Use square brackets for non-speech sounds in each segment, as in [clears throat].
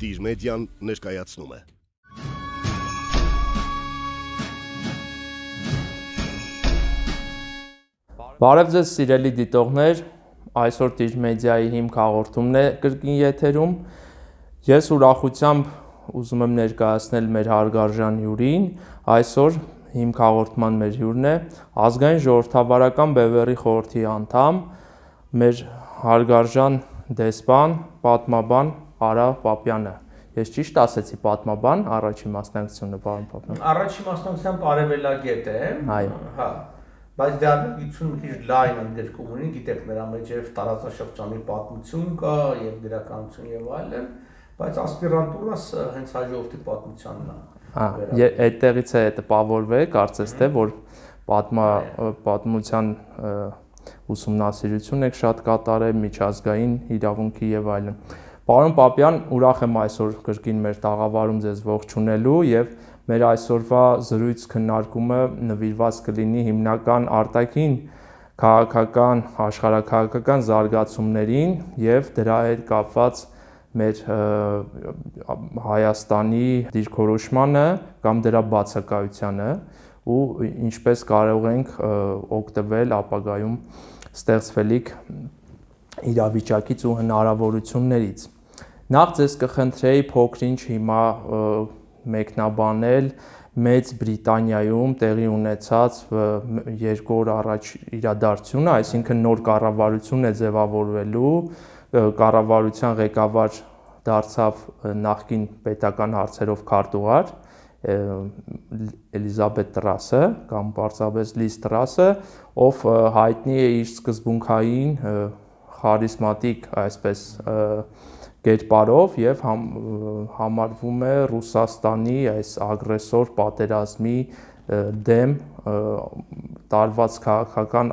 Տիժ մեդիան ներկայացնում է։ Բարև ձեզ սիրելի դիտողներ, այսօր Տիժ մեդիայի հիմք հաղորդումն է կրկին եթերում։ Ես ուրախությամբ ուզում եմ ներկայացնել մեր հարգարժան հյուրին։ Այսօր հիմք հաղորդման մեր հյուրն է. Ազգային ժողովրդավարական Բևեռի խորհրդի անդամ մեր հարգարժան դեսպան, պատմաբան Արա Պապյանը։ Ես ճիշտ ասեցի պատմաբան, առաջին մասնակցությունը, պարոն Պապյան։ Առաջին մասնակցությամբ արևելագետ է։ Այո։ Հա։ Բայց դիալոգիությունը մի քիչ լայն ընդգրկում ունի, գիտեք, նրա մեջ եւ տարածաշրջանի պատմություն կա եւ գրականություն եւ այլն, բայց ասպիրանտուրաս հենց հաջորդի պատմությանն է։ Հա, այդտեղից է տպավորվել, կարծես թե, որ պատմա պատմության ուսումնասիրություն եք շատ կատարել միջազգային իրավունքի եւ այլն։ Պարոն Պապյան, ուրախ եմ այսօր կրկին մեր տաղավարում ձեզ ողջունելու եւ մեր այսօրվա զրույց քննարկումը նվիրված կլինի հիմնական արտաքին քաղաքական, աշխարհակաղակական զարգացումներին եւ դրա հետ կապված մեր Հայաստանի դիրքորոշմանը կամ դրա բացակայությանը ու ինչպես կարող ենք օգտվել ապագայում ստեղծվելիք իրավիճակից ու հնարավորություններից։ Նախ ձեզ կխնդրեի փոքրինչ հիմա մեկնաբանել Մեծ Բրիտանիայում տեղի ունեցած երկու օր առաջ իրադարձությունը, այսինքն նոր կառավարություն է ձևավորվելու, կառավարության ղեկավար դարձավ նախկին պետական հարցերով քարտուղար Էլիզաբետ Տրասը կամ բարձրապես Լիզ Տրասը, ով հայտնի է իր սկզբունքային խարիզմատիկ, այսպես կերպարով եւ համ, համարվում է Ռուսաստանի այս ագրեսոր պատերազմի դեմ տարված քաղաքական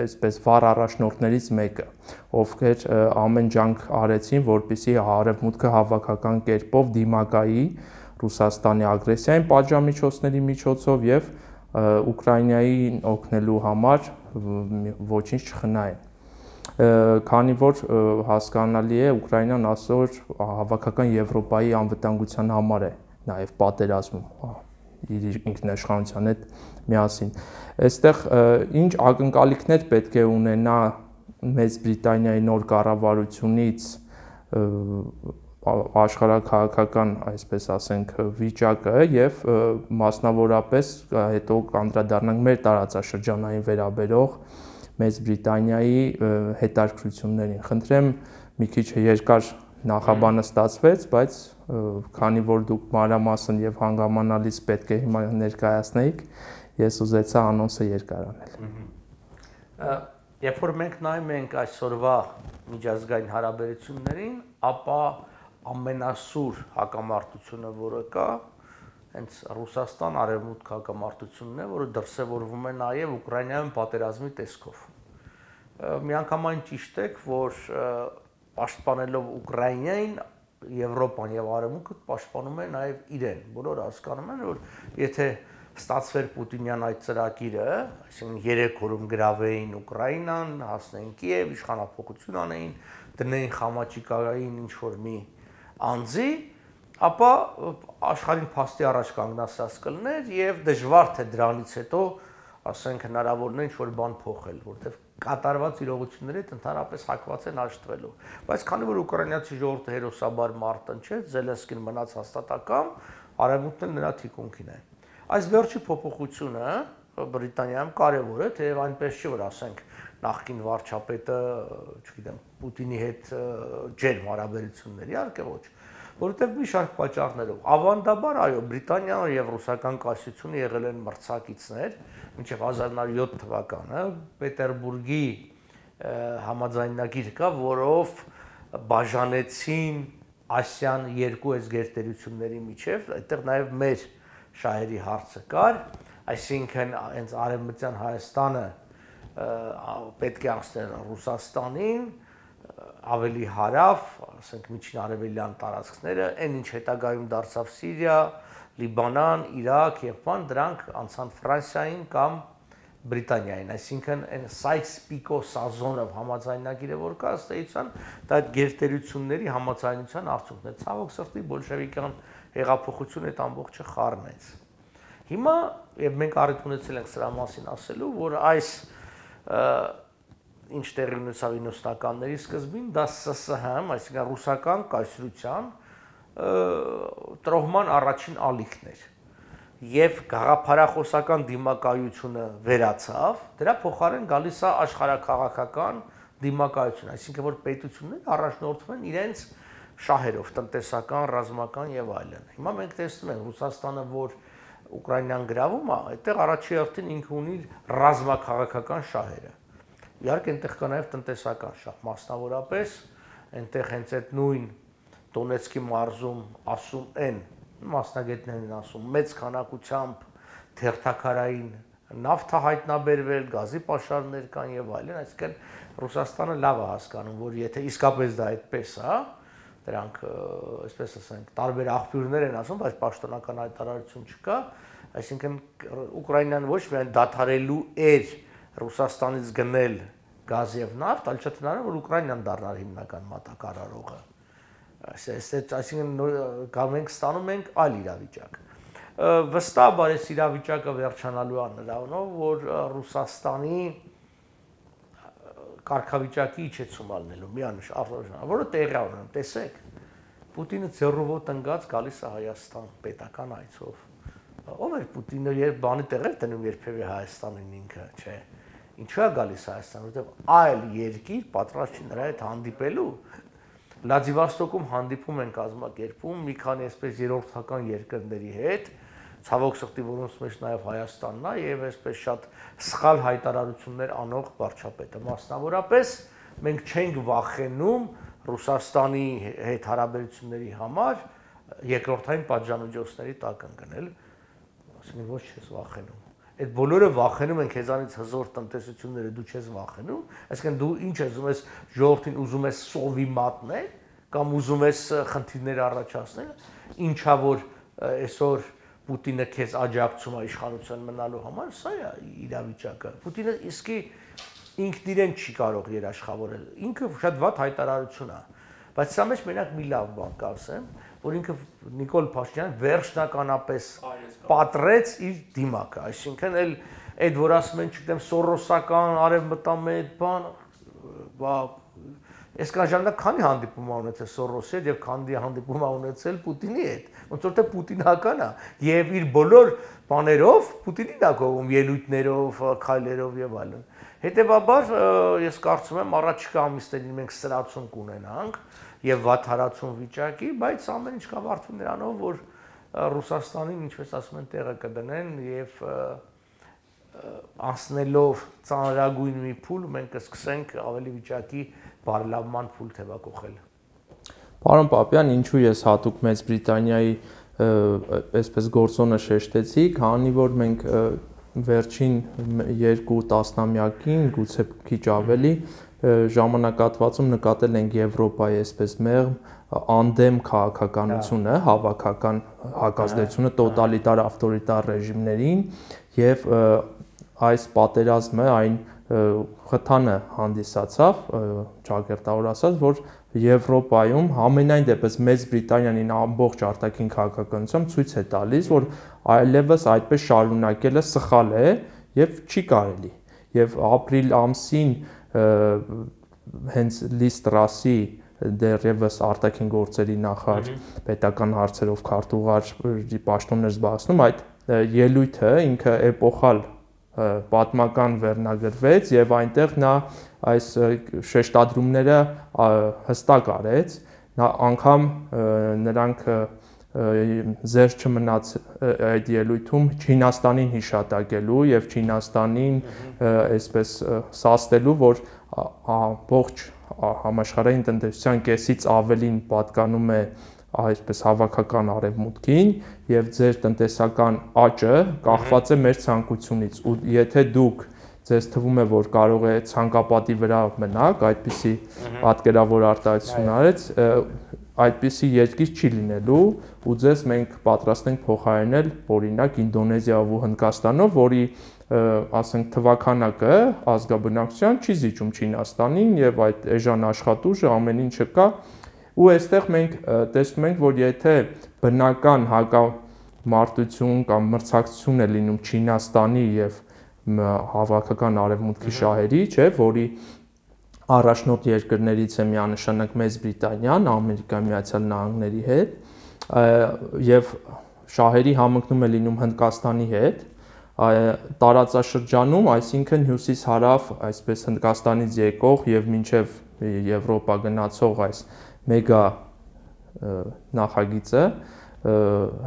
այսպես վառ առաջնորդներից մեկը, ովքեր ամեն ջանք արեցին, որպիսի արևմուտքը հավաքական կերպով դիմակայի Ռուսաստանի ագրեսիային պատժամիջոցների միջոցով եւ Ուկրաինայի օգնելու համար ոչինչ չխնայեն քանի որ հասկանալի է Ուկրաինան այսօր հավաքական Եվրոպայի անվտանգության համար է նաև պատերազմում իր ինքնաշխանության հետ միասին։ Այստեղ ինչ ակնկալիքներ պետք է ունենա Մեծ Բրիտանիայի նոր կառավարությունից աշխարհակաղակական, այսպես ասենք, վիճակը եւ մասնավորապես հետո կանդրադառնանք մեր տարածաշրջանային վերաբերող Մեծ Բրիտանիայի հետաքրություններին։ Խնդրեմ մի քիչ երկար նախաբանը ստացվեց, բայց քանի որ դուք մանրամասն եւ հանգամանալից պետք է հիմա ներկայացնեիք, ես ուզեցա անոնսը երկարանել։ Երբ որ մենք նայում ենք այսօրվա միջազգային հարաբերություններին, ապա ամենասուր հակամարտությունը, որը կա, հենց Ռուսաստան արևմուտք հակամարտությունն է, որը դրսևորվում է նաև Ուկրաինայում պատերազմի տեսքով։ Միանգամայն ճիշտ եք, որ պաշտպանելով Ուկրաինային Եվրոպան եւ Արևմուտքը պաշտպանում է նաև իրեն։ Բոլորը հասկանում են, որ եթե ստացվեր Պուտինյան այդ ծրագիրը, այսինքն 3 օրում գրավեին Ուկրաինան, հասնեին Կիև, իշխանապողություն անեին, դնեին Խամաչիկային ինչ որ մի անձի, ապա աշխարհին փաստի առաջ կանգնասած կլներ եւ դժվար թե դրանից հետո ասենք հնարավորն է ինչ-որ բան փոխել, որտեվ կատարված իրողությունների հետ ընդհանրապես հակված են աշտվելու։ Բայց քանի որ ուկրաինացի ժողովուրդը հերոսաբար մարտնչեց, Զելենսկին մնաց հաստատակամ, արևմուտքն նրա թիկունքին է։ Այս վերջի փոփոխությունը Բրիտանիայում կարևոր է, թեև այնպես չի, որ ասենք նախկին վարչապետը, չգիտեմ, Պուտինի հետ ջերմ հարաբերություններ, իհարկե ոչ որովհետև մի շարք պատճառներով։ Ավանդաբար, այո, Բրիտանիան եւ ռուսական կայսրությունը եղել են մրցակիցներ մինչև 1907 թվականը Պետերբուրգի համաձայնագիր կա, որով բաժանեցին Ասիան երկու այս գերտերությունների միջև, այդտեղ նաև մեր շահերի հարցը կար, այսինքն հենց արևմտյան Հայաստանը պետք է անցնել Ռուսաստանին, ավելի հարավ, ասենք միջին արևելյան տարածքները, այն ինչ հետագայում դարձավ Սիրիա, Լիբանան, Իրաք եւ բան, դրանք անցան Ֆրանսիային կամ Բրիտանիային, այսինքն այն Sykes-Picot Sazonov համաձայնագիրը, որ կա էության, դա այդ գերտերությունների համաձայնության արդյունքն է։ Ցավոք սրտի բոլշևիկյան հեղափոխությունը այդ ամբողջը խառնեց։ Հիմա եւ մենք առիթ ունեցել ենք սրա մասին ասելու, որ այս ինչ տեղի ունեցավ 90-ականների սկզբին, դա ՍՍՀ, այսինքն ռուսական կայսրության տրոհման առաջին ալիքն էր եւ գաղափարախոսական դիմակայությունը վերացավ, դրա փոխարեն գալիս է աշխարհակաղակական դիմակայություն, այսինքն որ պետությունները առաջնորդվում են իրենց շահերով, տնտեսական, ռազմական եւ այլն։ Հիմա մենք տեսնում ենք Ռուսաստանը, որ Ուկրաինան գրավում է, այդտեղ առաջի հերթին ինքը ունի ռազմաքաղաքական շահերը։ Իհարկե այնտեղ կա նաև տնտեսական շահ, մասնավորապես այնտեղ հենց այդ նույն Դոնեցկի մարզում ասում են մասնագետներն ասում մեծ քանակությամբ թերթակարային նավթա հայտնաբերվել, գազի պաշարներ կան եւ այլն, այսինքն Ռուսաստանը լավ է հասկանում, որ եթե իսկապես դա այդպես է, դրանք այսպես ասենք տարբեր աղբյուրներ են ասում, բայց պաշտոնական հայտարարություն չկա, այսինքն Ուկրաինան ոչ միայն դադարելու էր Ռուսաստանից գնել գազ եւ նավթ, այլ հնարավոր որ Ուկրաինան դառնար հիմնական մատակարարողը։ Այսինքն այսինքն գամենք ստանում ենք այլ իրավիճակ։ Վստահ բարես իրավիճակը վերջանալու է նրանով, որ Ռուսաստանի կարգավիճակի իջեցում ալնելու միանշ առողջանա, որը տեղի ունեն, տեսեք։ Պուտինը ձեռովով տնգած գալիս է Հայաստան պետական այցով։ Ո՞վ էր Պուտինը երբ բանի տեղեր տնում երբևէ Հայաստանին ինքը, չէ՞ Ինչու է գալիս Հայաստան, որովհետև այլ երկիր պատրաստ չի նրա հետ հանդիպելու։ Լադիվաստոկում հանդիպում են կազմակերպում մի քանի այսպես երրորդական երկրների հետ, ցավոք սրտի որոնց մեջ նաև Հայաստանն է եւ այսպես շատ սխալ հայտարարություններ անող վարչապետը։ Մասնավորապես մենք չենք վախենում Ռուսաստանի հետ հարաբերությունների համար երկրորդային պատժամիջոցների տակ ընկնել։ Ասենք ոչ ես վախենում այդ բոլորը վախենում են քեզանից հզոր տնտեսությունները դու չես վախենում այսինքն դու ինչ ես ուզում ես ժողովրդին ուզում ես սովի մատնել կամ ուզում ես խնդիրներ առաջացնել ինչա որ այսօր Պուտինը քեզ աջակցում է իշխանության մնալու համար, սա է իրավիճակը։ Պուտինը իսկի ինքն իրեն չի կարող երաշխավորել։ Ինքը շատ վատ հայտարարություն է։ Բայց սա մեջ մենակ մի լավ բան կասեմ, որ ինքը Նիկոլ Փաշինյան վերջնականապես պատրեց իր դիմակը, այսինքն էլ այդ որ ասում են, չգիտեմ, սորոսական արևմտամետ բան, բա Այս կան ժամանակ քանի հանդիպում ա ունեցել Սորոսի հետ եւ քանի հանդիպում ա ունեցել Պուտինի հետ։ Ոնց որ թե պուտինական է եւ իր բոլոր բաներով Պուտինին ա գովում ելույթներով, քայլերով եւ այլն։ Հետևաբար ես կարծում եմ առաջիկա ամիսներին մենք սրացում կունենանք եւ վաթարացում վիճակի, բայց ամեն ինչ կավարտվի նրանով, որ Ռուսաստանին, ինչպես ասում են, տեղը կդնեն եւ անցնելով ծանրագույն մի փուլ մենք կսկսենք ավելի վիճակի բարելավման փուլ թևակողել։ Պարոն Պապյան, ինչու ես հատուկ Մեծ Բրիտանիայի այսպես գործոնը շեշտեցի, քանի որ մենք վերջին 2 տասնամյակին, գուցե քիչ ավելի, ժամանակատվածում նկատել ենք Եվրոպայի այսպես մեղմ անդեմ քաղաքականությունը, հավաքական հակազդեցությունը տոտալիտար ավտորիտար ռեժիմներին եւ այս պատերազմը այն խթանը հանդիսացավ, ճակերտավոր ասած, որ Եվրոպայում համենայն դեպս Մեծ Բրիտանյանին ամբողջ արտաքին քաղաքականությամբ ցույց է տալիս, որ այլևս այդպես շարունակելը սխալ է եւ չի կարելի։ Եւ ապրիլ ամսին հենց Լիստրասի դեռևս արտաքին գործերի նախարար պետական հարցերով քարտուղարի պաշտոններ զբաղեցնում այդ ելույթը ինքը էպոխալ պատմական վերնագրվեց եւ այնտեղ նա այս շեշտադրումները հստակ արեց նա անգամ նրանք զեր չմնաց այդ ելույթում Չինաստանին հիշատակելու եւ Չինաստանին այսպես սաստելու, որ ամբողջ համաշխարհային տնտեսության կեսից ավելին պատկանում է այսպես հավաքական արևմուտքին եւ ձեր տնտեսական աճը կախված է մեր ցանկությունից ու եթե դուք ձեզ թվում է որ կարող է ցանկապատի վրա մնաք այդպիսի պատկերավոր արտահայտություն արեց այդպիսի երկիր չի լինելու ու ձեզ մենք պատրաստ ենք փոխարինել օրինակ Ինդոնեզիայով ու Հնդկաստանով, որի ասենք թվականակը ազգաբնակչության չի զիջում Չինաստանին եւ այդ էժան աշխատուժը ամեն ինչը կա ու այստեղ մենք տեսնում ենք որ եթե բնական հակամարտություն կամ մրցակցություն է լինում Չինաստանի եւ հավաքական արևմուտքի շահերի, չէ, որի առաջնորդ երկրներից է միանշանակ Մեծ Բրիտանիան, Ամերիկայի Միացյալ Նահանգների հետ եւ շահերի համընկնում է լինում Հնդկաստանի հետ, տարածաշրջանում, այսինքն հյուսիս-հարավ, այսպես Հնդկաստանից եկող եւ մինչեւ Եվրոպա գնացող այս մեգա նախագիծը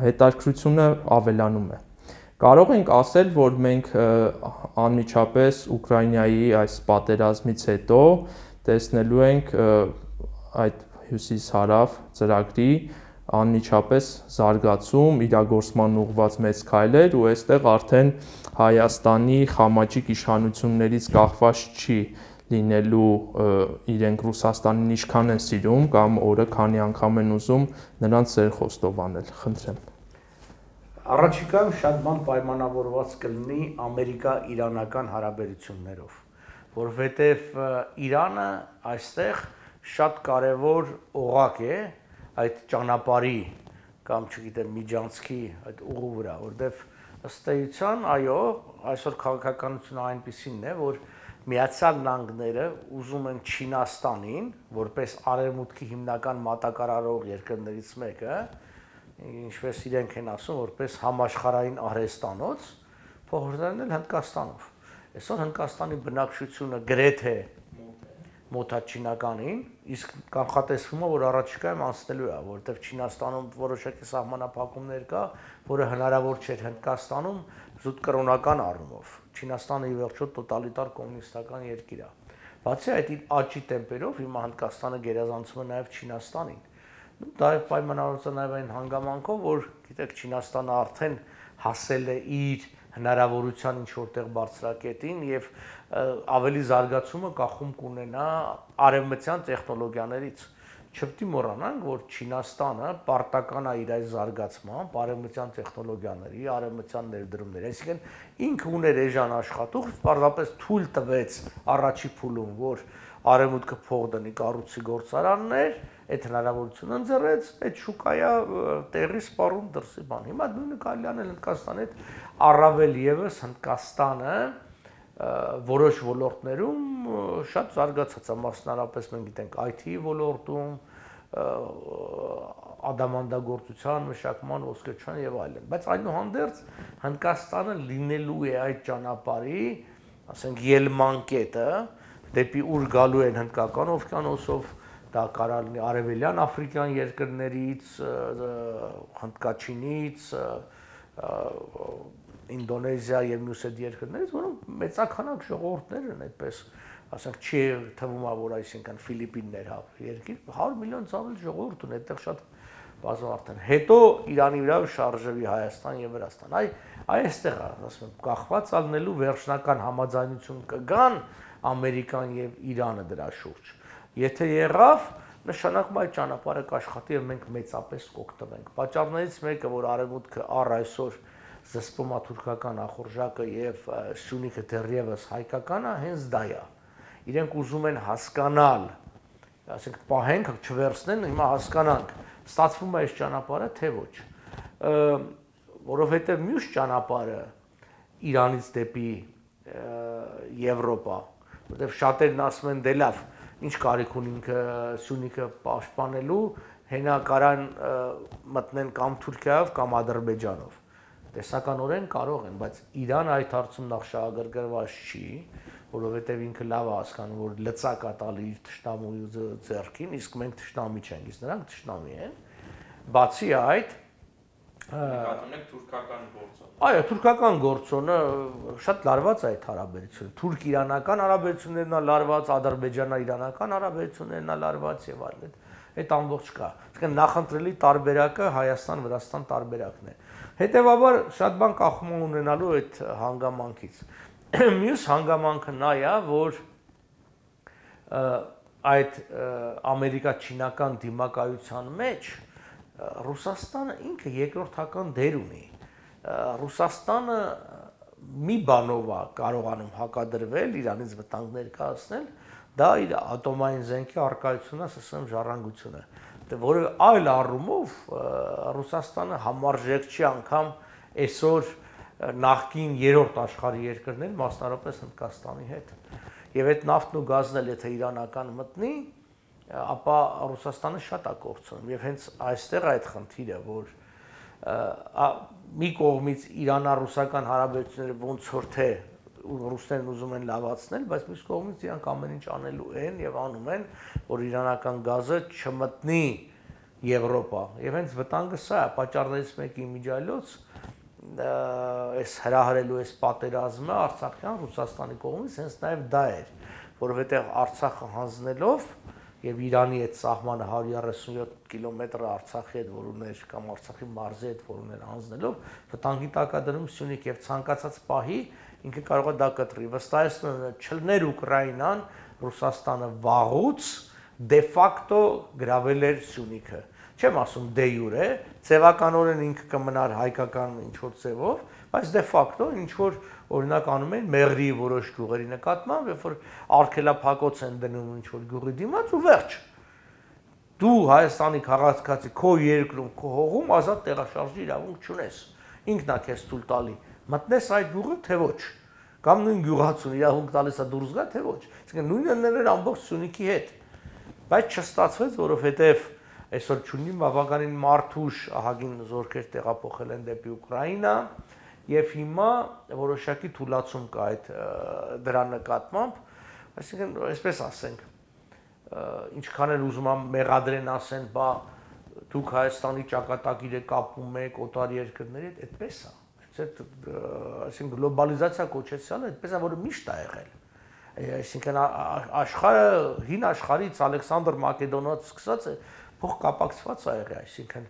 հետաքրությունը ավելանում է։ Կարող ենք ասել, որ մենք անմիջապես Ուկրաինայի այս պատերազմից հետո տեսնելու ենք այդ հյուսիս-հարավ ծրագրի անմիջապես զարգացում, իրագործման ուղված մեծ քայլեր ու այստեղ արդեն Հայաստանի խամաճիկ իշխանություններից կախված չի լինելու իրենք Ռուսաստանին ինչքան են սիրում կամ օրը քանի անգամ են ուզում նրանց ծեր խոստովանել, խնդրեմ։ Առաջիկայում շատ բան պայմանավորված կլինի Ամերիկա-Իրանական հարաբերություններով, որովհետև Իրանը այստեղ շատ կարևոր օղակ է այդ ճանապարհի կամ չգիտեմ միջանցքի այդ ուղու վրա, որտեվ ըստ էության, այո, այսօր քաղաքականությունը այնպեսին է, որ Միացյալ Նահանգները ուզում են Չինաստանին, որպես արևմուտքի հիմնական մատակարարող երկրներից մեկը, ինչպես իրենք են ասում, որպես համաշխարհային արհեստանոց, փոխարինել Հնդկաստանով։ Այսօր Հնդկաստանի բնակչությունը գրեթե մոտա չինականին, իսկ կանխատեսվում է, որ առաջիկայում անցնելու է, որովհետև Չինաստանում որոշակի սահմանափակումներ կա, որը հնարավոր չէր Հնդկաստանում զուտ կրոնական առումով։ Չինաստանը ի վերջո տոտալիտար կոմունիստական երկիր է։ Բացի այդ աճի տեմպերով հիմա Հնդկաստանը գերազանցում է նաև Չինաստանին։ Դա է պայմանավորված նաև այն հանգամանքով, որ գիտեք Չինաստանը արդեն հասել է իր հնարավորության ինչ որտեղ բարձրակետին եւ ավելի զարգացումը կախում կունենա արևմտյան տեխնոլոգիաներից չպետք է մոռանանք, որ Չինաստանը պարտական է իր այս զարգացման, արևմտյան տեխնոլոգիաների, արևմտյան ներդրումների, այսինքն ինքը ուներ էժան աշխատուժ, պարզապես թույլ տվեց առաջի փուլում, որ արևմուտքը փող դնի կառույցի գործարաններ, այդ հնարավորությունը ընձեռեց, այդ շուկայա տեղի սպառում դրսի բան։ Հիմա նույնը կարելի անել Հնդկաստանի հետ առավել եւս Հնդկաստանը որոշ ոլորտներում շատ զարգացած է, մասնարարպես մենք գիտենք IT ոլորտում, ադամանդագործության, մշակման, ոսկերչության եւ այլն։ Բայց այնուհանդերձ Հնդկաստանը լինելու է այդ ճանապարհի, ասենք, ելման կետը, դեպի ուր գալու են հնդկական օվկիանոսով, դա կարող լինի արևելյան աֆրիկյան երկրներից, հնդկաչինից, Ինդոնեզիա եւ մյուս այդ երկրներից, որոնք մեծականակ ժողովուրդներ են այդպես, ասենք չի թվում է որ այսինքն Ֆիլիպիններ հա երկիր 100 միլիոն ծավալ ժողովուրդ ունի, այդտեղ շատ բազմարդ են։ Հետո Իրանի վրա շարժվի Հայաստան եւ Վրաստան։ Այ այստեղ ասում եմ կախված ալնելու վերջնական համաձայնություն կգան Ամերիկան եւ Իրանը դրա շուրջ։ Եթե եղավ, նշանակում այդ ճանապարհը կաշխատի եւ մենք մեծապես կօգտվենք։ Պատճառներից մեկը, որ արևմուտքը առ այսօր զսպում է թուրքական ախորժակը եւ Սյունիքը դեռևս հայկական է, հենց դա է։ Իրենք ուզում են հասկանալ, ասենք պահենք, չվերցնեն, հիմա հասկանանք, ստացվում է այս ճանապարհը թե ոչ։ Որովհետեւ մյուս ճանապարհը Իրանից դեպի Եվրոպա, որտեղ շատերն ասում են դե լավ, ինչ կարիք ունի ինքը Սյունիքը պաշտպանելու, հենա կարան մտնեն կամ Թուրքիայով կամ Ադրբեջանով տեսականորեն կարող են, բայց Իրան այդ հարցում նախ շահագրգռված չի, որովհետև ինքը լավ է հասկանում, որ լծակ է տալի իր ճշտամուի ձեռքին, իսկ մենք ճշտամի չենք, իսկ նրանք ճշտամի են։ Բացի այդ, նկատունեք թուրքական գործոն։ Այո, թուրքական գործոնը շատ լարված է այդ հարաբերությունը։ Թուրք-իրանական հարաբերություններն է լարված, ադրբեջանա-իրանական հարաբերություններն է լարված եւ այլն։ Այդ ամբողջ կա։ Իսկ նախընտրելի տարբերակը Հայաստան-Վրաստան տարբերակն է։ Հետևաբար շատ բան կախում ունենալու այդ հանգամանքից։ [clears throat] Մյուս հանգամանքը նա է, որ այդ ամերիկա-չինական դիմակայության մեջ Ռուսաստանը ինքը երկրորդական դեր ունի։ Ռուսաստանը մի բանով է կարողանում հակադրվել, Իրանից վտանգ ներկայացնել, դա իր ատոմային զենքի արկայությունն է, ասեմ, ժառանգությունը։ Դե որը այլ առումով Ռուսաստանը համարժեք չի անգամ այսօր նախկին երրորդ աշխարհի երկրներ, մասնարարապես Հնդկաստանի հետ։ Եվ այդ նավթն ու գազն էլ եթե իրանական մտնի, ապա Ռուսաստանը շատ է կորցնում եւ հենց այստեղ այդ խնդիրը որ մի կողմից Իրանա-ռուսական հարաբերությունները ոնց որ թե ռուսներն ուզում են լավացնել, բայց մյուս կողմից իրանք ամեն ինչ անելու են եւ անում են, որ իրանական գազը չմտնի Եվրոպա։ Եվ հենց վտանգը սա է, պատճառներից մեկի միջայլոց այս հրահրելու այս պատերազմը Արցախյան Ռուսաստանի կողմից հենց նաև դա էր, որովհետև Արցախը հանձնելով եւ Իրանի այդ սահմանը 137 կիլոմետր Արցախի հետ որ ուներ կամ Արցախի մարզի հետ որ ուներ անցնելով վտանգի տակադրում Սյունիք եւ ցանկացած պահի ինքը կարող է դա կտրի վստահեցնում չլներ Ուկրաինան Ռուսաստանը վաղուց դե ֆակտո գրավել էր Սյունիքը չեմ ասում դե յուրե ցևականորեն ինքը կմնար հայկական ինչ որ ցևով բայց դե ֆակտո ինչ որ օրինակ անում են մեղրի որոշ գյուղերի նկատմամբ, երբ որ արկելափակոց են դնում ինչ որ գյուղի դիմաց ու վերջ։ Դու Հայաստանի քաղաքացի քո երկրում, քո հողում ազատ տեղաշարժի իրավունք չունես։ Ինքն է քեզ ցույց տալի։ Մտնես այդ գյուղը թե ոչ։ Կամ նույն գյուղացուն իրավունք տալիս է դուրս գա թե ոչ։ Այսինքն նույնը ներ ամբողջ Սյունիքի հետ։ Բայց չստացվեց, որովհետև այսօր ճունի բավականին մարդուշ ահագին զորքեր տեղափոխել են դեպի Ուկրաինա, եւ հիմա որոշակի թուլացում կա այդ դրա նկատմամբ, այսինքն այսպես ասենք, ինչքան էլ ուզում եմ մեղադրեն ասեն, բա դուք Հայաստանի ճակատագիրը կապում եք օտար երկրների հետ, այդպես է։ Այդ այսինքն գլոբալիզացիա կոչեցյալը այդպես է, որը միշտ է եղել այսինքն աշխարհը հին աշխարհից Ալեքսանդր Մակեդոնոց սկսած է փոխ կապակցված է եղել, այսինքն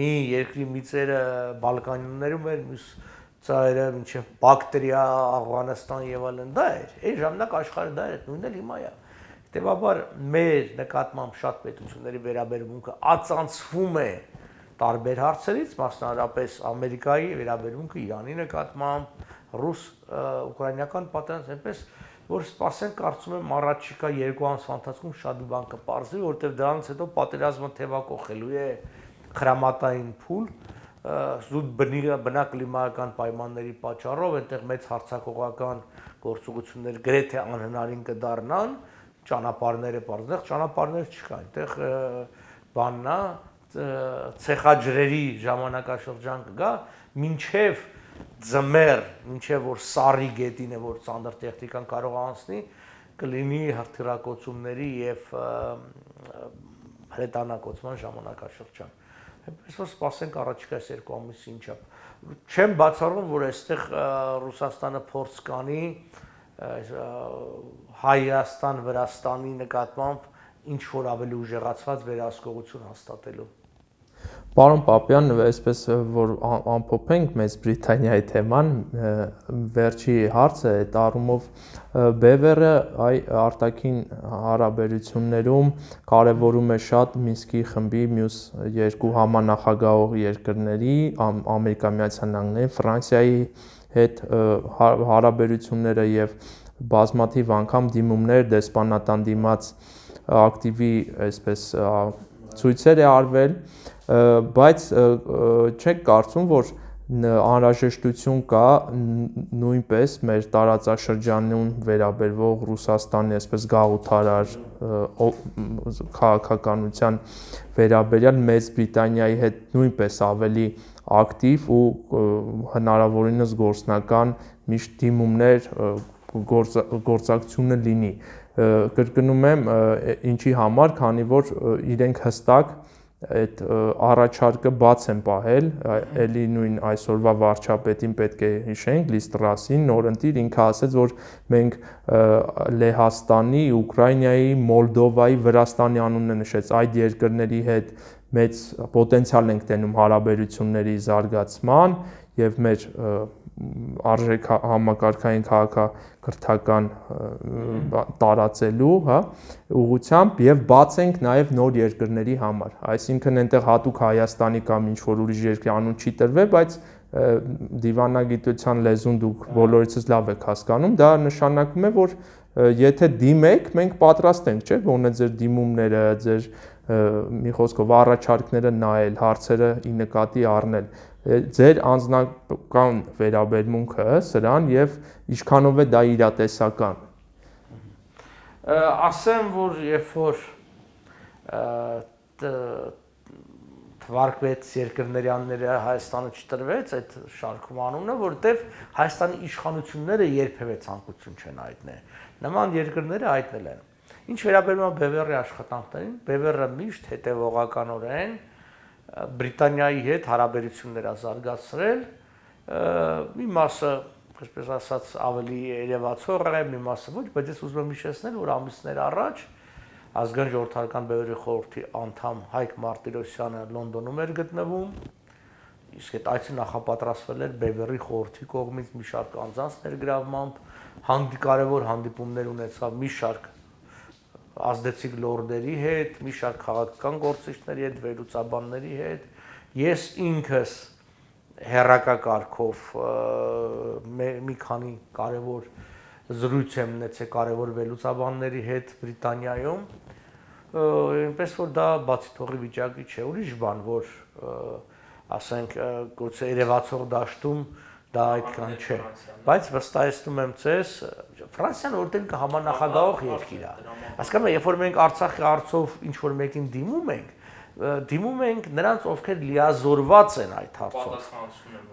մի երկրի միծերը Բալկաններում էր, մյուս ծայրը, մինչև բակտերիա, Աֆղանստան եւ այլն, դա էր։ Այն ժամանակ աշխարհը դա էր, նույնն էլ հիմա է։ Հետևաբար մեր նկատմամբ շատ պետությունների վերաբերմունքը ածանցվում է տարբեր հարցերից, մասնարարապես Ամերիկայի վերաբերմունքը Իրանի նկատմամբ, ռուս-ուկրաինական պատերազմը, այնպես որ սпасեն կարծում եմ առաջիկա երկու ամսվա ընթացքում շատ բան կպարզվի, որտեղ դրանից հետո պատերազմը թևակողելու է հրամատային փուլ, զուտ բնակլիմայական պայմանների պատճառով այնտեղ մեծ հարցակողական գործողություններ գրեթե անհնարին կդառնան, ճանապարհները բարձր, ճանապարհներ չկա, այնտեղ բանն է, ցեխաջրերի ժամանակաշրջան կգա, ինչև ձմեր, ինչև որ սարի գետին է, որ ցանդր տեխնիկան կարող անցնի, կլինի հրթիռակոծումների եւ հրետանակոծման ժամանակաշրջան այնպես որ սպասենք առաջիկա երկու ամիսի ինչա։ Չեմ բացառում, որ այստեղ Ռուսաստանը փորձ կանի Հայաստան, Վրաստանի նկատմամբ ինչ որ ավելի ուժեղացված վերահսկողություն հաստատելու։ Պարոն Պապյան, այսպես որ ամփոփենք Մեծ Բրիտանիայի թեման, վերջի հարցը այդ առումով Բևերը այ արտաքին հարաբերություններում կարևորում է շատ Մինսկի խմբի մյուս երկու համանախագահող երկրների, Ամերիկա Միացյալ Նահանգների, Ֆրանսիայի հետ հարաբերությունները եւ բազմաթիվ անգամ դիմումներ դեսպանատան դիմաց ակտիվի այսպես ցույցեր է արվել բայց չեք կարծում, որ անհրաժեշտություն կա նույնպես մեր տարածաշրջանում վերաբերվող Ռուսաստանի այսպես գաղութարար քաղաքականության վերաբերյալ Մեծ Բրիտանիայի հետ նույնպես ավելի ակտիվ ու հնարավորինս գործնական միշտ դիմումներ գործակցությունը լինի կրկնում եմ ինչի համար, քանի որ իրենք հստակ այդ առաջարկը բաց են պահել, ելի նույն այսօրվա վարչապետին պետք է հիշենք, Լիստրասին, նորընտիր ինքը ասաց, որ մենք Լեհաստանի, Ուկրաինայի, Մոլդովայի, Վրաստանի անունը նշեց այդ երկրների հետ մեծ պոտենցիալ ենք տենում հարաբերությունների զարգացման եւ մեր արժեք համակարգային քաղաքակրթական տարածելու, հա, ուղությամբ եւ բացենք նաեւ նոր երկրների համար։ Այսինքն այնտեղ հատուկ Հայաստանի կամ ինչ որ ուրիշ երկրի անուն չի տրվել, բայց դիվանագիտության լեզուն դուք բոլորիցս լավ եք հասկանում, դա նշանակում է, որ եթե դիմեք, մենք պատրաստ ենք, չէ՞, գոնե ձեր դիմումները, ձեր մի խոսքով առաջարկները նայել, հարցերը ի նկատի առնել ձեր անձնական վերաբերմունքը սրան եւ ինչքանով է դա իրատեսական ասեմ որ երբ որ թվարկվեց երկրների անները Հայաստանը չտրվեց այդ շարքում անունը, որտեվ Հայաստանի իշխանությունները երբևէ ցանկություն չեն հայտնել։ Նման երկրները հայտնել են։ Ինչ վերաբերում է Բևերի աշխատանքներին, Բևերը միշտ հետևողականորեն Բրիտանիայի հետ հարաբերություններ ա զարգացրել, մի մասը, այսպես ասած, ավելի երևացող է, մի մասը ոչ, բայց ես ուզում եմ հիշեցնել, որ ամիսներ առաջ ազգային ժողովրդական բևերի խորհրդի անդամ Հայկ Մարտիրոսյանը Լոնդոնում էր գտնվում, իսկ այդ այցը նախապատրաստվել էր Բևերի խորհրդի կողմից մի շարք անձանց ներգրավմամբ, հանդի կարևոր հանդիպումներ ունեցավ մի շարք ազդեցիկ լորդերի հետ, մի շարք քաղաքական գործիչների հետ, վերլուծաբանների հետ։ Ես ինքս հերակակարգով մի քանի կարևոր զրույց եմ ունեցել կարևոր վերլուծաբանների հետ Բրիտանիայում։ Այնպես որ դա բացի թողի վիճակի չէ, ուրիշ բան, որ ասենք գուցե երևացող դաշտում դա այդքան չէ բայց վստահեցնում եմ ձեզ Ֆրանսիան որտեղ կհամանախագահող երկիր է հասկանում եք երբ որ մենք Արցախի արծով ինչ որ մեկին դիմում ենք դիմում ենք նրանց ովքեր լիազորված են այդ հարցով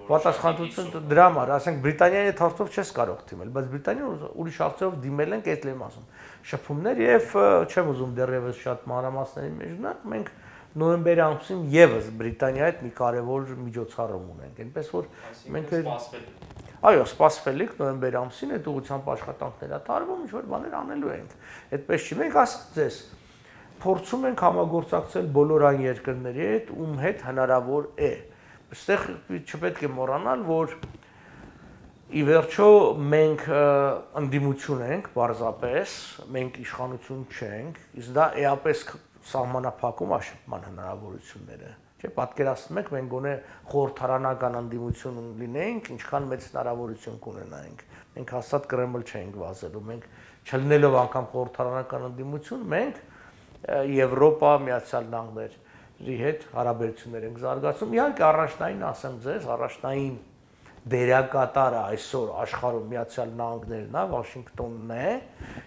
պատասխանատվություն դրա համար ասենք Բրիտանիայի այդ հարցով չես կարող դիմել բայց Բրիտանիան ուրիշ հարցով դիմել ենք այդ լեմ ասում շփումներ եւ չեմ ուզում դեռևս շատ մանրամասների մեջ գնալ մենք նոյեմբերի ամսին եւս Բրիտանիայի հետ մի կարևոր միջոցառում ունենք։ Այնպես որ մենք Այո, սպասվելիք նոյեմբերի ամսին այդ ուղղությամբ աշխատանքներ ա տարվում, ինչ որ բաներ անելու ենք։ Այդպես չի, մենք ասած ձեզ փորձում ենք համագործակցել բոլոր այն երկրների հետ, ում հետ հնարավոր է։ Այստեղ չպետք է մոռանալ, որ ի վերջո մենք ընդդիմություն ենք, պարզապես, մենք իշխանություն չենք, իսկ դա էապես սահմանափակում աշտման հնարավորությունները։ Չէ, պատկերացնում եք մենք գոնե խորհրդարանական անդիմություն լինեինք, ինչքան մեծ հնարավորություն կունենայինք։ Մենք հաստատ Կրեմլ չենք վազելու, մենք չլինելով անգամ խորհրդարանական անդիմություն, մենք Եվրոպա, Միացյալ Նահանգների հետ հարաբերություններ ենք զարգացում։ Իհարկե առաջնային, ասեմ ձեզ, առաջնային դերակատարը այսօր աշխարհում Միացյալ Նահանգներն է, Վաշինգտոնն է։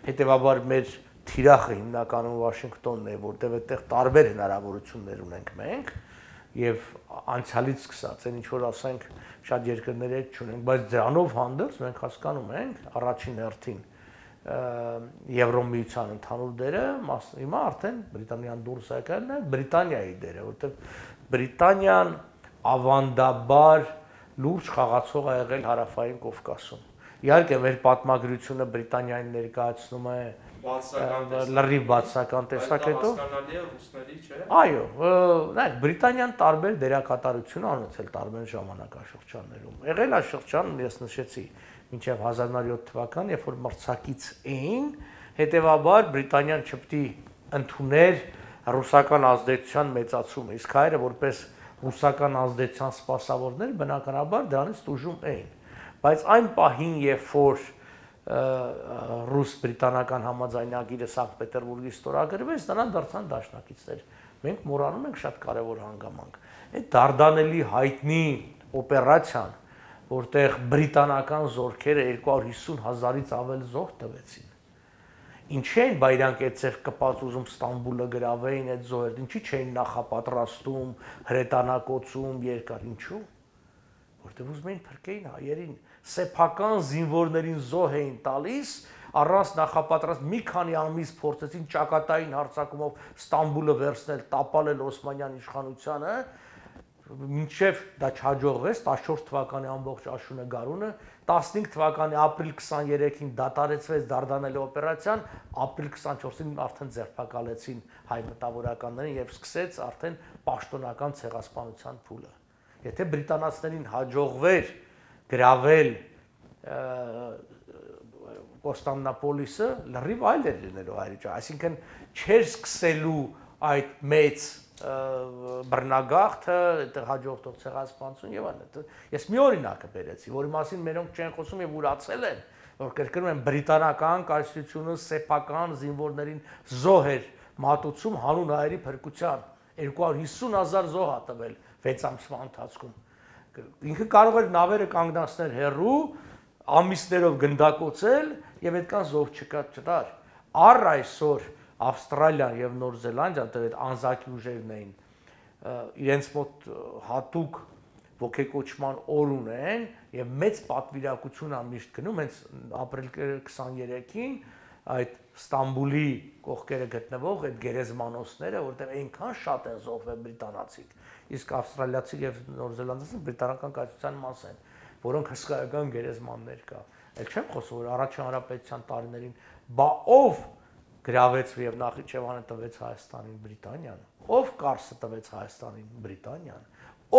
Հետևաբար մեր թիրախը հիմնականում Վաշինգտոնն է, որտեղ այդտեղ տարբեր հնարավորություններ ունենք մենք եւ անցյալից սկսած, այն ինչ որ ասենք շատ երկրների հետ չունենք, բայց դրանով հանդերձ մենք հասկանում ենք առաջին հերթին Եվրոմիության ընդհանուր դերը, հիմա արդեն Բրիտանիան դուրս եկելն է Բրիտանիայի դերը, որտեղ Բրիտանիան ավանդաբար լուրջ խաղացող ա եղել հարավային Կովկասում։ Իհարկե մեր պատմագրությունը Բրիտանիային ներկայացնում է լրիվ բացական տեսակետով հասկանալի է ռուսների, չէ։ Այո, նայեք, Բրիտանիան տարբեր դերակատարություն անցել տարբեր ժամանակաշրջաններում։ Եղել է շրջան, ես նշեցի, մինչև 1907 թվական, երբ որ մրցակից էին, հետևաբար Բրիտանիան չպետք ընդուներ ռուսական ազդեցության մեծացումը, իսկ հայերը որպես ռուսական ազդեցության սպասավորներ բնականաբար դրանից դժում էին։ Բայց այն պահին, երբ որ ռուս-բրիտանական համաձայնագիրը Սանկտ Պետերբուրգի ստորագրվեց, նրան դարձան դաշնակիցներ։ Մենք մոռանում ենք շատ կարևոր հանգամանք։ Այդ դարդանելի հայտնի օպերացիան, որտեղ բրիտանական զորքերը 250 հազարից ավել զորք տվեցին։ Ինչի են բայրանք այդ ծև կպած ուզում Ստամբուլը գրավեին այդ զորքերը, ինչի չէին նախապատրաստում, հրետանակոծում երկար, ինչու՞ որտեղ ուզում էին փրկեին հայերին սեփական զինվորներին զոհ էին տալիս առանց նախապատրաստ մի քանի ամիս փորձեցին ճակատային հարցակումով Ստամբուլը վերցնել, տապալել Օսմանյան իշխանությանը, մինչև դա չհաջողվեց 14 թվականի ամբողջ աշունը գարունը 15 թվականի ապրիլ 23-ին դատարեցվեց Դարդանելի օպերացիան, ապրիլ 24-ին արդեն ձերբակալեցին հայ մտավորականներին եւ սկսեց արդեն պաշտոնական ցեղասպանության փուլը։ Եթե բրիտանացիներին հաջողվեր գրավել Կոստանդնապոլիսը լրիվ այլ էր լինելու հայրիճը, այսինքն չէր սկսելու այդ մեծ բռնագաղթը, այդտեղ հաջորդող ցեղասպանություն եւ այլն։ Ես մի օրինակը բերեցի, որի մասին մերոնք չեն խոսում եւ ուրացել են, որ կրկնում են բրիտանական կայսրությունը սեփական զինվորներին զոհեր մատուցում հանուն հայերի փրկության 250000 զոհ ա տվել 6 ամսվա ընթացքում ինքը կարող էր նավերը կանգնացնել հեռու ամիսներով գնդակոծել եւ այդքան զոհ չկա չտար առ այսօր Ավստրալիան եւ Նոր Զելանդիան դեռ այդ անզակի ուժերն էին իրենց մոտ հատուկ ոգեկոչման օր ունեն եւ մեծ պատվիրակություն ա միշտ գնում հենց ապրիլ 23-ին այդ Ստամբուլի կողքերը գտնվող այդ գերեզմանոցները, որտեղ այնքան շատ են զոհվել բրիտանացիք, իսկ ավստրալիացի եւ նոր զելանդացի բրիտանական կայսրության մաս են, որոնք հսկայական գերեզմաններ կա։ Էլ չեմ խոսում, որ առաջին հանրապետության տարիներին բա ով գրավեց եւ Նախիջևանը տվեց Հայաստանին Բրիտանիան, ով Կարսը տվեց Հայաստանին Բրիտանիան,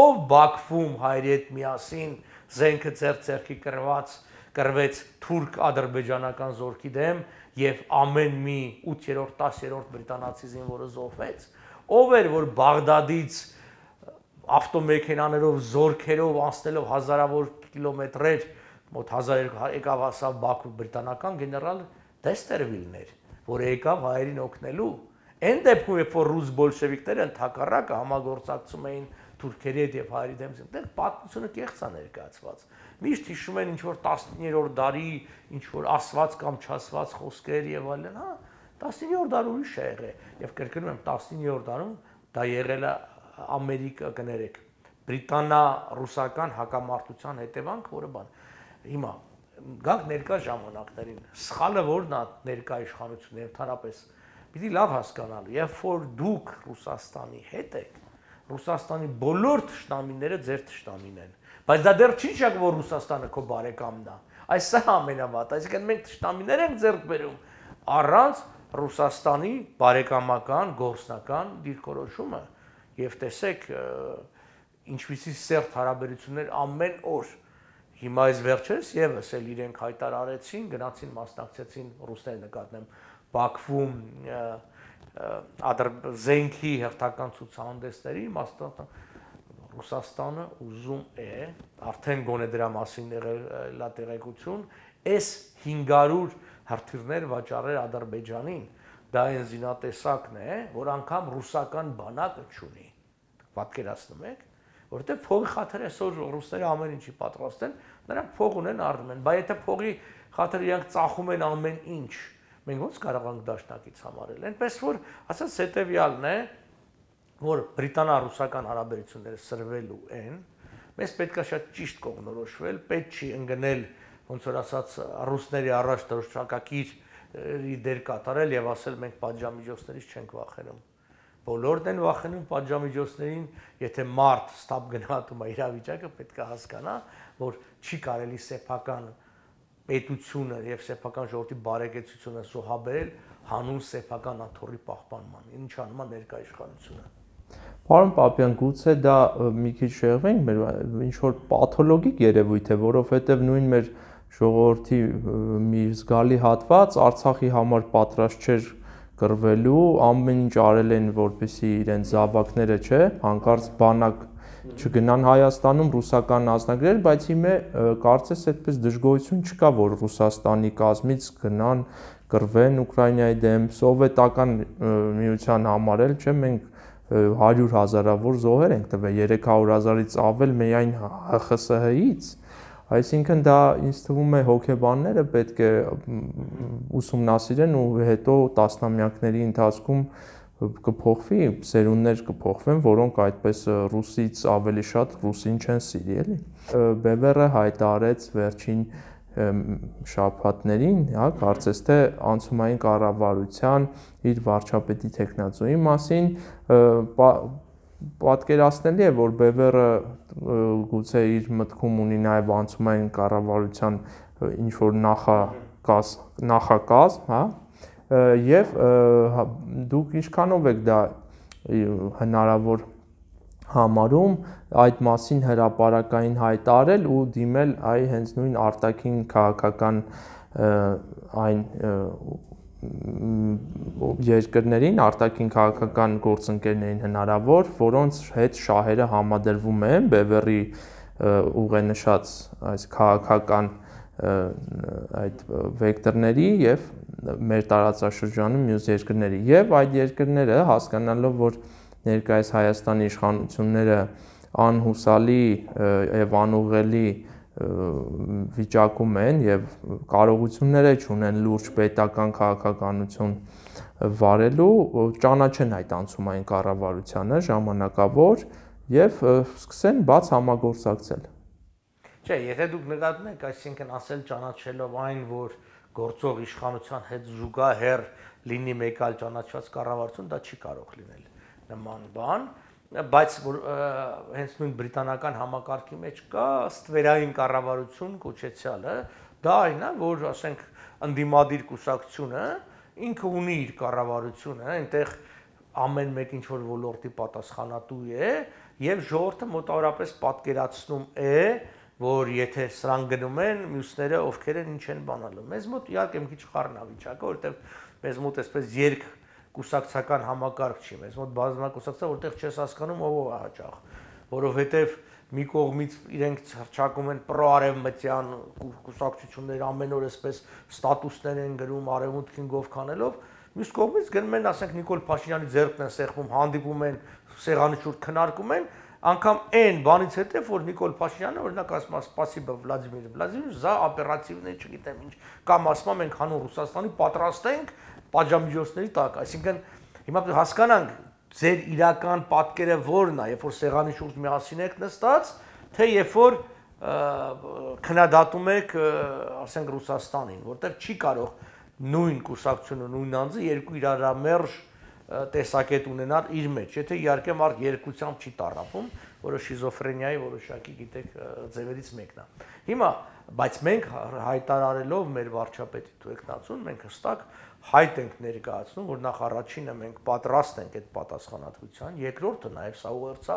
ով Բաքվում հայերի հետ միասին զենքը ձեր-ձերքի կրված կրվեց թուրք-ադրբեջանական զորքի դեմ եւ ամեն մի 8-րդ, 10-րդ բրիտանացի զինվորը զոհվեց, ով էր որ Բաղդադից ավտոմեքենաներով, զորքերով անցնելով հազարավոր կիլոմետրեր մոտ 1000 եկավ հասավ Բաքու բրիտանական գեներալ Դեստերվիլներ, որը եկավ հայերին օգնելու։ Այն դեպքում, երբ որ ռուս բոլշևիկները ընդհակառակը համագործակցում էին թուրքերի հետ եւ հայերի դեմ, դեռ պատմությունը կեղծ է ներկայացված միշտ հիշում են ինչ որ 19-րդ դարի ինչ որ ասված կամ չասված խոսքեր եւ այլն, հա 19-րդ դար ուրիշ է եղել եւ կրկնում եմ 19-րդ դարում դա եղել է Ամերիկա կներեք բրիտանա-ռուսական հակամարտության հետևանք, որը բան։ Հիմա գանք ներկա ժամանակներին սխալը որն է ներկա իշխանությունները ընդհանրապես պիտի լավ հասկանալ երբ որ դուք Ռուսաստանի հետ եք Ռուսաստանի բոլոր ճշտամիները ձեր ճշտամին են Բայց դա դեռ չի շակ որ Ռուսաստանը քո բարեկամն է։ Այս սա ամենավատը, այսինքն մենք ճշտամիներ ենք ձեռք բերում առանց Ռուսաստանի բարեկամական, գործնական դիրքորոշումը եւ տեսեք ինչպիսի սերտ հարաբերություններ ամեն օր հիմա այս վերջերս եւս էլ իրենք հայտարարեցին, գնացին մասնակցեցին ռուսների նկատնեմ Բաքվում ադրբեջանքի հերթական ցուցահանդեսների մասնակցան Ռուսաստանը ուզում է արդեն գոնե դրա մասին եղել լա տեղեկություն այս 500 հրթիռներ վաճառել Ադրբեջանին դա այն զինատեսակն է որ անգամ ռուսական բանակը չունի պատկերացնում եք որովհետև փողի խաթր այսօր ռուսները ամեն ինչի պատրաստ են նրանք փող ունեն առնում են բայց եթե փողի խաթր իրանք ծախում են ամեն ինչ մենք ոնց կարող ենք դաշնակից համարել այնպես որ ասած հետեւյալն է որ բրիտանա-ռուսական հարաբերությունները սրվելու են, մեզ պետքա շատ ճիշտ կողնորոշվել, պետք չի ընկնել ոնց որ ասած ռուսների առաջ դրոշակակիրի դեր կատարել եւ ասել մենք պատժամիջոցներից չենք վախենում։ Բոլորն են վախենում պատժամիջոցներին, եթե մարդ ստապ գնահատում է իրավիճակը, պետք է հասկանա, որ չի կարելի սեփական պետությունը եւ սեփական ժողովրդի բարեկեցությունը զոհաբերել հանուն սեփական աթոռի պահպանման։ Ինչ անում է ներկայ իշխանությունը։ Պարոն Պապյան, գուցե դա մի քիչ շեղվենք մեր ինչ որ պաթոլոգիկ երևույթ է, որովհետև նույն մեր ժողովրդի մի զգալի հատված Արցախի համար պատրաստ չէր կռվելու, ամեն ինչ արել են, որպեսի իրենց զավակները, չէ, հանկարծ բանակ չգնան Հայաստանում ռուսական ազնագրեր, բայց հիմա կարծես այդպես դժգոհություն չկա, որ Ռուսաստանի կազմից գնան կռվեն Ուկրաինայի դեմ, սովետական միության համար էլ, չէ, մենք 100 հազարավոր զոհեր ենք տվել 300 հազարից ավել միայն ՀԽՍՀ-ից այսինքն դա ինձ թվում է հոգեբանները պետք է ուսումնասիրեն ու հետո տասնամյակների ընթացքում կփոխվի, սերունդներ կփոխվեն, որոնք այդպես ռուսից ավելի շատ ռուսին չեն սիրի, էլի։ Բևերը հայտարարեց վերջին շաբաթներին, հա, կարծես թե անցումային կառավարության իր վարչապետի տեխնացուի մասին պատկերացնելի է, որ Բևերը գուցե իր մտքում ունի նաև անցումային կառավարության ինչ որ նախակազ նախակազմ, հա, եւ հա, դուք ինչքանով եք դա հնարավոր համարում այդ մասին հրաապարակային հայտարել ու դիմել այ հենց նույն արտաքին քաղաքական այն երկրներին, արտաքին քաղաքական գործընկերներին հնարավոր, որոնց հետ շահերը համադրվում են Բևերի ուղենշած այս քաղաքական այդ վեկտորների եւ մեր տարածաշրջանում մյուս երկրների եւ այդ երկրները հասկանալով որ ներկայիս Հայաստանի իշխանությունները անհուսալի եւ անուղելի վիճակում են եւ կարողությունները չունեն լուրջ պետական քաղաքականություն վարելու ճանաչեն այդ անցումային կառավարությանը ժամանակավոր եւ սկսեն բաց համագործակցել։ Չէ, եթե դուք նկատում եք, այսինքն ասել ճանաչելով այն, որ գործող իշխանության հետ զուգահեռ լինի մեկ այլ ճանաչված կառավարություն, դա չի կարող լինել նման բան, բայց որ հենց նույն բրիտանական համակարգի մեջ կա ստվերային կառավարություն կոչեցյալը, դա այն է, որ ասենք ընդդիմադիր կուսակցությունը ինքը ունի իր կառավարությունը, այնտեղ ամեն մեկ ինչ որ ոլորտի պատասխանատու է եւ ժողովուրդը մոտավորապես պատկերացնում է, որ եթե սրան գնում են, մյուսները ովքեր են ինչ են բանալու։ Մեզ մոտ իհարկե մի քիչ խառնա վիճակը, որովհետեւ մեզ մոտ այսպես երկ կուսակցական համակարգ չի, մեզ մոտ բազմակուսակցա, որտեղ չես հասկանում ով է հաճախ, որովհետեւ մի կողմից իրենք հրճակում են պրոարևմտյան կուսակցություններ ամեն օր էսպես ստատուսներ են գրում արևմուտքին գով կանելով մյուս կողմից գնում են ասենք Նիկոլ Փաշինյանի ձեռքն են սեղմում հանդիպում են սեղանի շուրջ քննարկում են անգամ այն բանից հետո որ Նիկոլ Փաշինյանը օրինակ ասում է սպասիբա Վլադիմիր Վլադիմիր զա օպերատիվն է չգիտեմ ինչ կամ ասում մենք հանուն Ռուսաստանի պատրաստ ենք պատժամիջոցների տակ այսինքն հիմա հասկանանք ձեր իրական պատկերը ո՞րն է, երբ որ սեղանի շուրջ միասին եք նստած, թե երբ որ քննադատում եք, ասենք Ռուսաստանին, որտեղ չի կարող նույն կուսակցությունը, նույն անձը երկու իրարամերժ տեսակետ ունենալ իր մեջ, եթե իհարկե մարդ երկրությամբ չի տարապում, որը շիզոֆրենիայի որոշակի գիտեք ձևերից մեկն է։ Հիմա, բայց մենք հայտարարելով մեր վարչապետի թույքնացուն, մենք հստակ հայտ ենք ներկայացնում, որ նախ առաջինը մենք պատրաստ ենք այդ պատասխանատվության, երկրորդը նաև սա ուղերձա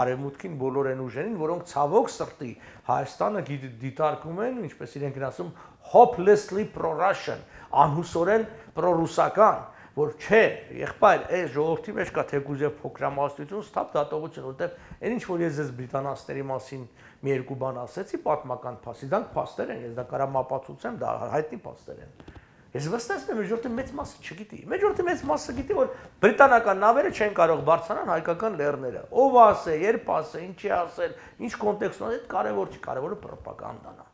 արևմուտքին բոլոր այն ուժերին, որոնք ցավոք սրտի Հայաստանը դիտարկում են, ինչպես իրենք են ասում, hopelessly pro-Russian, անհուսորեն պրոռուսական, որ չէ, եղբայր, այս ժողովրդի մեջ կա թեկուզ եւ փոքրամասնություն, ստապ դատողություն, որտեվ այն ինչ որ ես ձեզ բրիտանացիների մասին մի երկու բան ասեցի, պատմական փաստի, դրանք փաստեր են, ես դա կարամ ապացուցեմ, դա հայտնի փաստեր են Ես վստահ եմ, մեջորտի մեծ մասը չգիտի։ Մեջորտի մեծ մասը գիտի, որ բրիտանական նավերը չեն կարող բարձրանալ հայկական լեռները։ Ով ասե, երբ ասե, ինչի ասել, ինչ կոնտեքստում, այդ կարևոր չի, կարևորը ռոպագանդան է։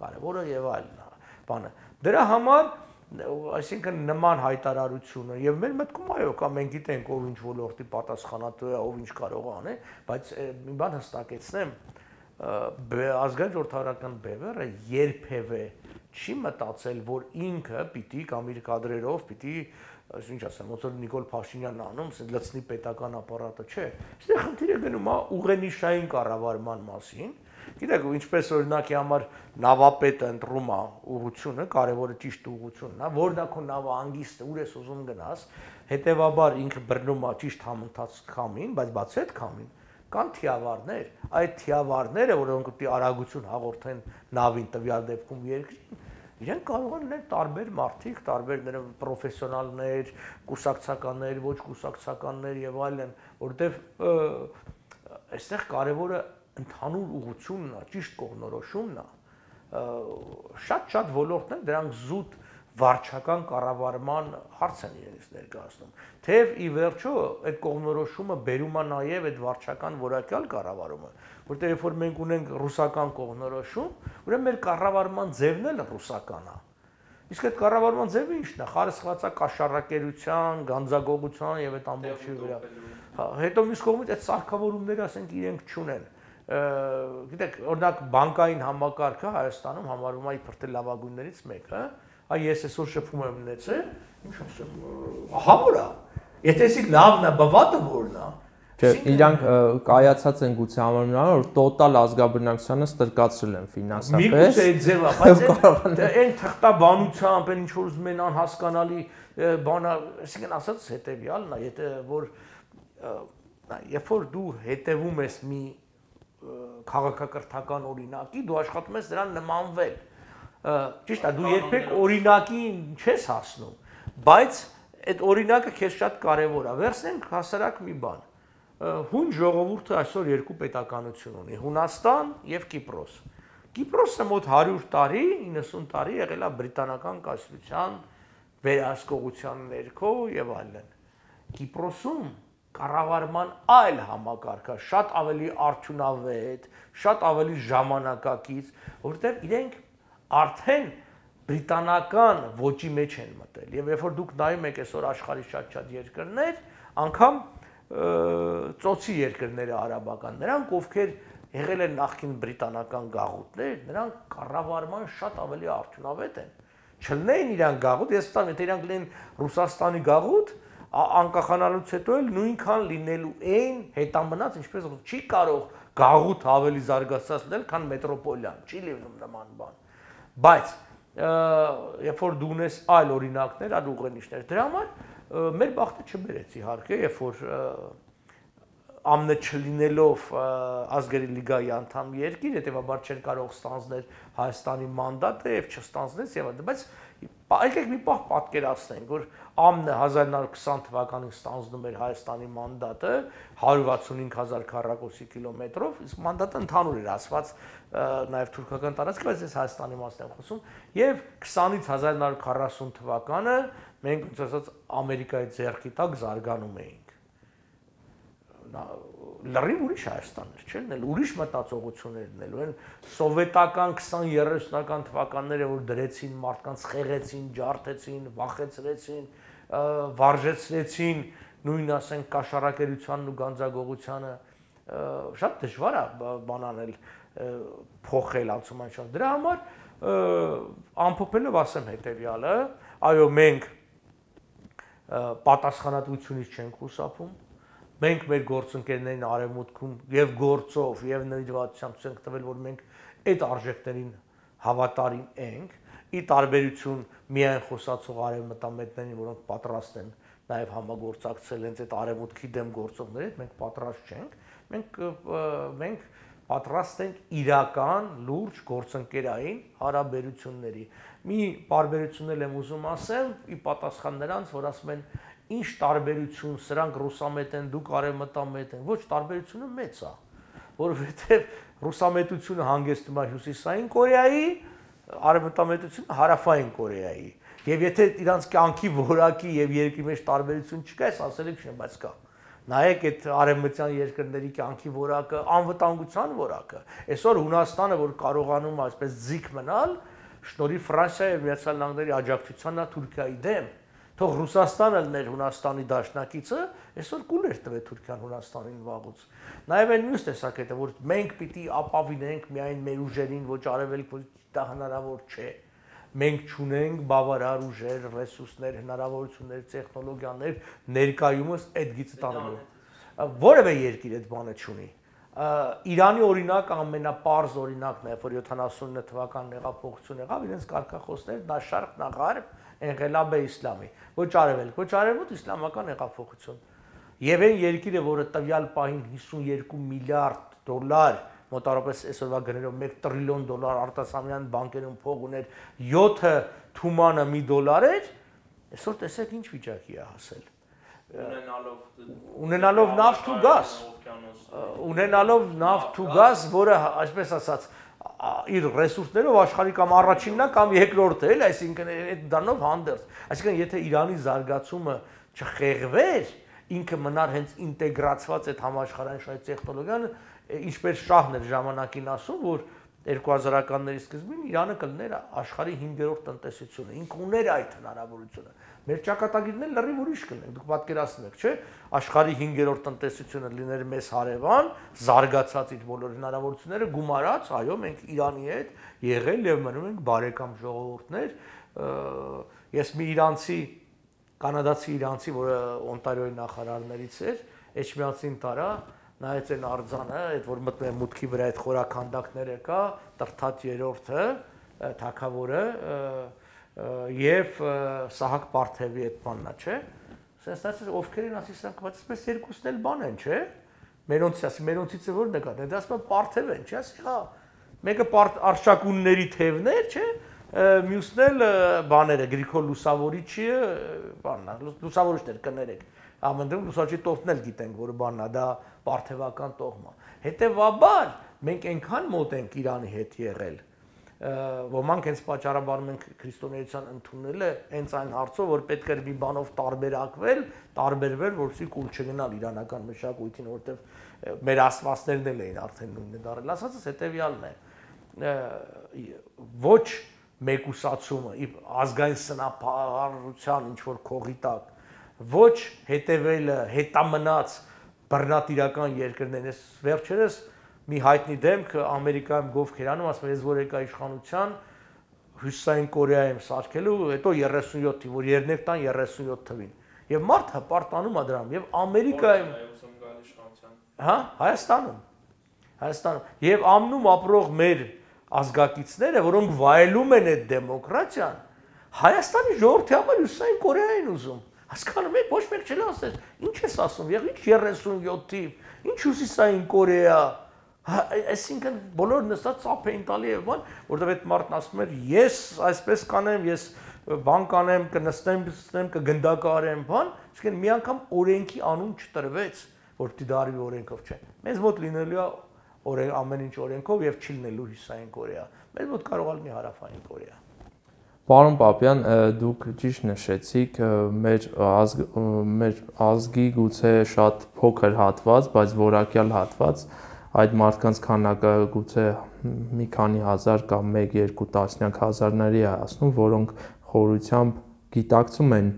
Կարևորը եւ այլն է։ Բանը։ Դրա համար այսինքն նման հայտարարությունը եւ մեր մտքում այո կա մենք գիտենք ով ինչ ոլորտի պատասխանատու է ով ինչ կարող է անել բայց մի բան հստակեցնեմ ազգային ժողովրդական բևերը երբևէ չի մտածել, որ ինքը պիտի կամ իր կադրերով պիտի ինչ ասեմ, ոնց որ Նիկոլ Փաշինյանն անում, լցնի պետական ապարատը, չէ։ Այստեղ խնդիրը գնում է ուղենիշային կառավարման մասին։ Գիտեք, ինչպես օրինակի համար նավապետը ընտրում է ուղությունը, կարևորը ճիշտ ուղությունն է, որն է քո նավը անգիստը, ուր ես ուզում գնաս, հետեւաբար ինքը բռնում է ճիշտ համընթաց քամին, բայց բացի այդ քամին կան թիավարներ, այդ թիավարները, որոնք պիտի արագություն հաղորդեն նավին տվյալ դեպքում երկրին, իրենք կարող են լինել տարբեր մարդիկ, տարբեր նրա պրոֆեսիոնալներ, կուսակցականներ, ոչ կուսակցականներ եւ այլն, որովհետեւ այստեղ կարևորը ընդհանուր ուղությունն է, ճիշտ կողնորոշումն է։ Շատ-շատ ոլորտներ դրանք զուտ վարչական կառավարման հարց են իրենից ներկայացնում։ Թեև ի վերջո այդ կողմնորոշումը բերում է նաև այդ վարչական որակյալ կառավարումը, որտեղ երբ որ մենք ունենք ռուսական կողմնորոշում, ուրեմն մեր կառավարման ձևն էլ ռուսական է։ Իսկ այդ կառավարման ձևը ի՞նչն է։ Խարսխվածա կաշառակերության, գանձագողության եւ այդ ամբողջի վրա։ Հա, հետո մյուս կողմից այդ սարքավորումները, ասենք, իրենք չունեն գիտեք, օրինակ բանկային համակարգը Հայաստանում համարվում է իբր թե լավագույններից մեկը, այ ես այսօր շփում եմ նեցը, ինչ ասեմ, ահա որա։ Եթե էսի լավն է, բավատը որն է։ Չէ, իրանք կայացած են գուցե համարում որ տոտալ ազգաբնակչությանը ստրկացրել են ֆինանսապես։ Միգուցե այդ ձևը, բայց [laughs] այն թղթաբանությամբ, այն ինչ որ ուզում են անհասկանալի բանա, այսինքն ասած հետեւյալն է, եթե որ երբ որ դու հետևում ես մի քաղաքակրթական օրինակի, դու աշխատում ես դրան նմանվել ճիշտ է, դու երբեք օրինակին չես հասնում, բայց այդ օրինակը քեզ շատ կարևոր է։ Վերցնենք հասարակ մի բան։ Հուն ժողովուրդը այսօր երկու պետականություն ունի՝ Հունաստան եւ Կիպրոս։ Կիպրոսը մոտ 100 տարի, 90 տարի եղել է բրիտանական կայսրության վերահսկողության ներքո եւ այլն։ Կիպրոսում կառավարման այլ համակարգը շատ ավելի արդյունավետ, շատ ավելի ժամանակակից, որտեղ իրենք արդեն բրիտանական ոճի մեջ են մտել։ Եվ երբ որ դուք նայում եք այսօր աշխարհի շատ-շատ երկրներ, անգամ ծոցի երկրները արաբական, նրանք ովքեր եղել են նախքին բրիտանական գաղութներ, նրանք կառավարման շատ ավելի արդյունավետ են։ Չլնեին իրան գաղութ, ես ստամ, եթե իրանք լինեն Ռուսաստանի գաղութ, անկախանալուց հետո էլ նույնքան լինելու էին հետամնաց, ինչպես չի կարող գաղութ ավելի զարգացած լինել, քան մետրոպոլիան, չի լինում նման բան։ Բայց երբ որ դու ունես այլ օրինակներ, այլ ուղենիշներ, դրա համար մեր բախտը չբերեց իհարկե, երբ որ ամնը չլինելով ազգերի լիգայի անդամ երկիր, հետեւաբար չէր կարող ստանձնել Հայաստանի մանդատը եւ չստանձնեց եւ այլն, բայց եկեք մի պահ պատկերացնենք, որ ամնը 1920 թվականին ստանձնում էր Հայաստանի մանդատը 165000 քառակուսի կիլոմետրով, իսկ մանդատը ընդհանուր էր ասված նաև թուրքական տարածք, բայց ես Հայաստանի մասն եմ խոսում, եւ 20-ից 1940 թվականը մենք ոնց ասած Ամերիկայի ձեռքի տակ զարգանում էինք լրիվ ուրիշ Հայաստան էր, չէ՞, նել ուրիշ մտածողություն էր նել, այն սովետական 20-30-ական թվականները, որ դրեցին մարդկանց, խեղեցին, ջարդեցին, վախեցրեցին, վարժեցրեցին, նույն ասենք կաշառակերությանն ու գանձագողությանը շատ դժվար է բան անել փոխել անցումային շատ։ Դրա համար ամփոփելով ասեմ հետեւյալը, այո, մենք պատասխանատվությունից չենք խուսափում, մենք մեր գործընկերներին արևմուտքում եւ գործով եւ նվիրվածությամբ ցենք տվել որ մենք այդ արժեքներին հավատարիմ ենք ի տարբերություն միայն խոսացող արևմտամետներին որոնք պատրաստ են նաև համագործակցել հենց այդ արևմուտքի դեմ գործողների հետ մենք պատրաստ չենք մենք մենք պատրաստ ենք իրական լուրջ գործընկերային հարաբերությունների մի բարբերությունել եմ ուզում ասել ի պատասխան նրանց որ ասում են ինչ տարբերություն, սրանք ռուսամետ են, դուք արևմտամետ են։ Ոչ, տարբերությունը մեծ է, որովհետև ռուսամետությունը հանգեցնում է հյուսիսային Կորեայի, արևմտամետությունը հարավային Կորեայի։ Եվ եթե իրանց կյանքի որակի եւ երկրի մեջ տարբերություն չկա, ես ասել եմ չեմ, բայց կա։ Նայեք այդ արևմտյան երկրների կյանքի որակը, անվտանգության որակը։ Այսօր Հունաստանը, որ կարողանում է այսպես զիք մնալ, շնորհի Ֆրանսիայի եւ Միացյալ Նահանգների աջակցությանն է Թուրքիայի դեմ, Թող Ռուսաստանը լիներ Հունաստանի դաշնակիցը, այսօր կուլ էր տվել Թուրքիան Հունաստանին վաղուց։ Նաև այն մյուս տեսակետը, որ մենք պիտի ապավինենք միայն մեր ուժերին, ոչ արևելք, ոչ դա հնարավոր չէ։ Մենք ճունենք բավարար ուժեր, ռեսուրսներ, հնարավորություններ, տեխնոլոգիաներ, ներկայումս այդ գիծը տանելու։ Որևէ երկիր այդ բանը չունի։ Իրանի օրինակ ամենապարզ օրինակն է, որ 79 թվականն եղափոխություն եղավ, իրենց կարգախոսներ դա շարք նաղարբ Էնղելաբե իսլամի։ Ոչ արևելք, ոչ արևոտ իսլամական հեղափոխություն։ Եվ այն երկիրը, որը տվյալ պահին 52 միլիարդ դոլար մոտարապես այսօրվա գներով 1 տրիլիոն դոլար արտասահմանյան բանկերում փող ուներ 7-ը թումանը մի դոլար էր, այսօր տեսեք ինչ վիճակի է հասել ունենալով ունենալով նավթ ու գազ ունենալով նավթ ու գազ, որը այսպես ասած իր ռեսուրսներով աշխարհի կամ առաջինն է կամ երկրորդը, էլ, այսինքն այդ դառնով հանդերձ։ Այսինքն եթե Իրանի զարգացումը չխեղվեր, ինքը մնար հենց ինտեգրացված այդ համաշխարհային շահի տեխնոլոգիան, ինչպես շահն էր ժամանակին ասում, որ 2000-ականների սկզբին Իրանը կլներ աշխարհի 5-րդ տնտեսությունը։ Ինքը ուներ այդ հնարավորությունը։ Մեր ճակատագիրն էլ լրիվ ուրիշ կլներ։ Դուք պատկերացնում եք, չէ՞, աշխարհի 5-րդ տնտեսությունը լիներ մեզ հարևան, զարգացած իր բոլոր հնարավորությունները գումարած, այո, մենք Իրանի հետ եղել եւ մնում ենք բարեկամ ժողովուրդներ։ Ես մի իրանցի կանադացի իրանցի, որը Օնտարիոյի նախարարներից էր, Էջմիածին տարա, նայեց այն արձանը, այդ որ մտնում մուտքի վրա այդ խորականդակները կա, տրթած երրորդը, թակավորը եւ Սահակ Պարթևի այդ բաննա, չէ՞։ Սենց ասես ովքեր են ասի սրանք, բայց այսպես երկուսն էլ բան են, չէ՞։ Մերոնցից ասի, մերոնցիցը ո՞րն է կա։ Դա ասում է Պարթև են, չէ՞, ասի, հա։ Մեկը արշակունների թևներ, չէ՞, մյուսն էլ բաները Գրիգոր Լուսավորիչը, բանն է, Լուսավորիչներ կներեք։ Ամենտեղ Լուսավորիչի տոհմն էլ գիտենք, որ բանն է, դա պարթևական տոհմ է։ Հետևաբար մենք այնքան մոտ ենք Իրանի հետ եղել, ոմանք հենց պատճառաբանում են քրիստոնեության ընդունելը հենց այն հարցով, որ պետք է մի բանով տարբերակվել, տարբերվել, որովհետեւ կուլ չգնալ իրանական մշակույթին, որովհետեւ մեր աստվածներն էլ էին արդեն նույնը դարել։ Ասածս հետեւյալն է ոչ մեկուսացումը ազգային սնապահարության ինչ որ քողի տակ ոչ հետևելը հետամնաց բռնատիրական երկրներն ես վերջերս մի հայտնի դեմք Ամերիկայում գովքերանում ասում ես որ եկա իշխանության Հյուսիսային Կորեայում սարքելու հետո 37 թիվ որ երնեվ տան 37 թվին եւ մարդը պարտանում է դրան եւ Ամերիկայում հա Հայաստանում Հայաստանում եւ ամնում ապրող մեր ազգակիցները, որոնք վայելում են այդ դեմոկրատիան, Հայաստանի ժողովրդի համար Հյուսիսային Կորեային ուզում։ Հասկանում եք, ոչ մեկ չել ասել, ինչ ես ասում, եղի 37 թիվ, ինչ Հյուսիսային Կորեա։ Այսինքն բոլոր նստած ծափ էին տալի եւ բան, որովհետեւ այդ մարդն ասում էր, ես այսպես կանեմ, ես բան կանեմ, կնստեմ, նստեմ, կգնդակարեմ, բան, իսկեն մի անգամ օրենքի անուն չտրվեց, որ պիտի դարի օրենքով չէ։ Մեզ մոտ լինելու է օրեն ամեն ինչ օրենքով եւ չլինելու հյուսային Կորեա։ Մեր մոտ կարող է լինի հարավային Կորեա։ Պարոն Պապյան, դուք ճիշտ նշեցիք, մեր ազգ մեր ազգի գուցե շատ փոքր հատված, բայց որակյալ հատված այդ մարդկանց քանակը գուցե մի քանի հազար կամ 1-2 տասնյակ հազարների է ասնում, որոնք խորությամբ գիտակցում են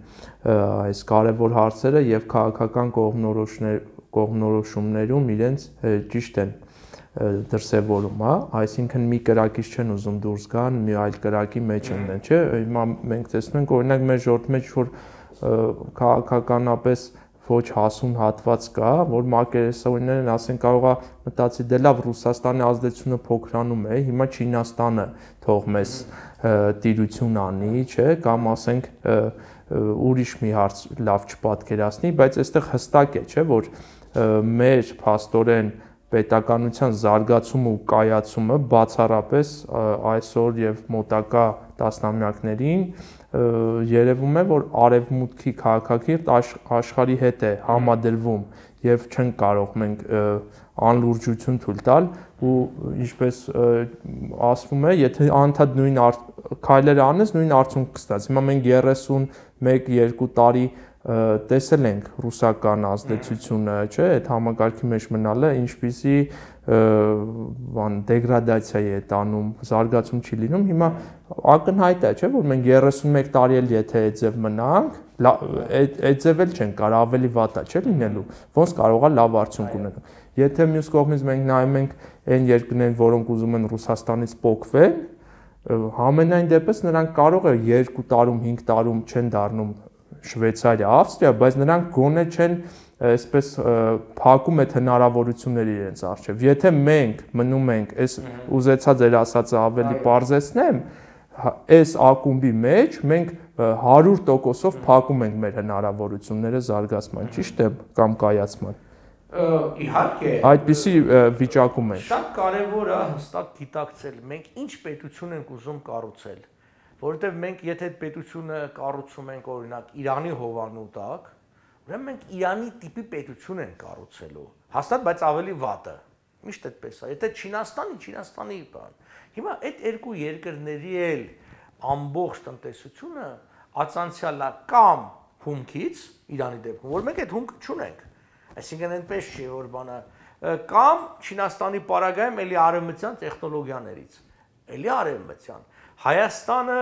այս կարևոր հարցերը եւ քաղաքական կողմնորոշներ կողմնորոշումներում իրենց ճիշտ են դրսևորում, հա, այսինքն մի կրակից չեն ուզում դուրս գան, մի այլ կրակի մեջ ընկնեն, չէ՞։ Հիմա մենք տեսնում ենք օրինակ մեր ժողովրդի մեջ որ քաղաքականապես ոչ հասուն հատված կա, որ մակերեսօրիններն ասեն կարողա մտածի դե լավ Ռուսաստանի ազդեցությունը փոքրանում է, հիմա Չինաստանը թող մեզ տիրություն անի, չէ, կամ ասենք ուրիշ մի հարց լավ չպատկերացնի, բայց այստեղ հստակ է, չէ, որ մեր փաստորեն պետականության զարգացումը ու կայացումը բացառապես այսօր եւ մոտակա տասնամյակներին երևում է որ արևմուտքի քաղաքակիրթ աշխարհի հետ է համադրվում եւ չեն կարող մենք անլուրջություն թույլ տալ ու ինչպես ասվում է եթե անդադ նույն քայլեր անես նույն արդյունք կստաց հիմա մենք 31-2 տարի տեսել ենք ռուսական ազդեցությունը, չէ, այդ համակարգի մեջ մնալը ինչպիսի բան դեգրադացիա է տանում, զարգացում չի լինում։ Հիմա ակնհայտ է, չէ, որ մենք 31 տարի էլ եթե այդ ձև մնանք, այդ այդ ձև էլ չեն կարող ավելի վատա, չէ, լինելու։ Ոնց կարողա լավ արդյունք ունենալ։ Եթե մյուս կողմից մենք նայում ենք այն երկրներին, որոնք ուզում են Ռուսաստանից փոխվել, համենայն դեպս նրանք կարող է 2 տարում, 5 տարում չեն դառնում Շվեյցարիա, Ավստրիա, բայց նրանք գոնե չեն այսպես փակում այդ հնարավորությունները իրենց արժև։ Եթե մենք մնում ենք, այս ուզեցա ձեր ասածը ավելի པարզեցնեմ, այս ակումբի մեջ մենք 100%-ով փակում ենք մեր հնարավորությունները զարգացման, ճիշտ է կամ կայացման։ Իհարկե։ Այդպիսի վիճակում ենք։ Շատ կարևոր է հստակ գիտակցել մենք ինչ պետություն ենք ուզում կառուցել որովհետև մենք եթե այդ պետությունը կառուցում ենք օրինակ Իրանի հովանու տակ, ուրեմն մենք Իրանի տիպի պետություն ենք կառուցելու։ Հաստատ, բայց ավելի վատը։ Միշտ այդպես է։ Եթե Չինաստանի, Չինաստանի բան։ Հիմա այդ երկու երկրների էլ ամբողջ տնտեսությունը ածանցյալա կամ հումքից Իրանի դեպքում, որ մենք այդ հումքը չունենք։ Այսինքն այնպես չի որ բանը կամ Չինաստանի պարագայում էլի արևմտյան տեխնոլոգիաներից։ Էլի արևմտյան Հայաստանը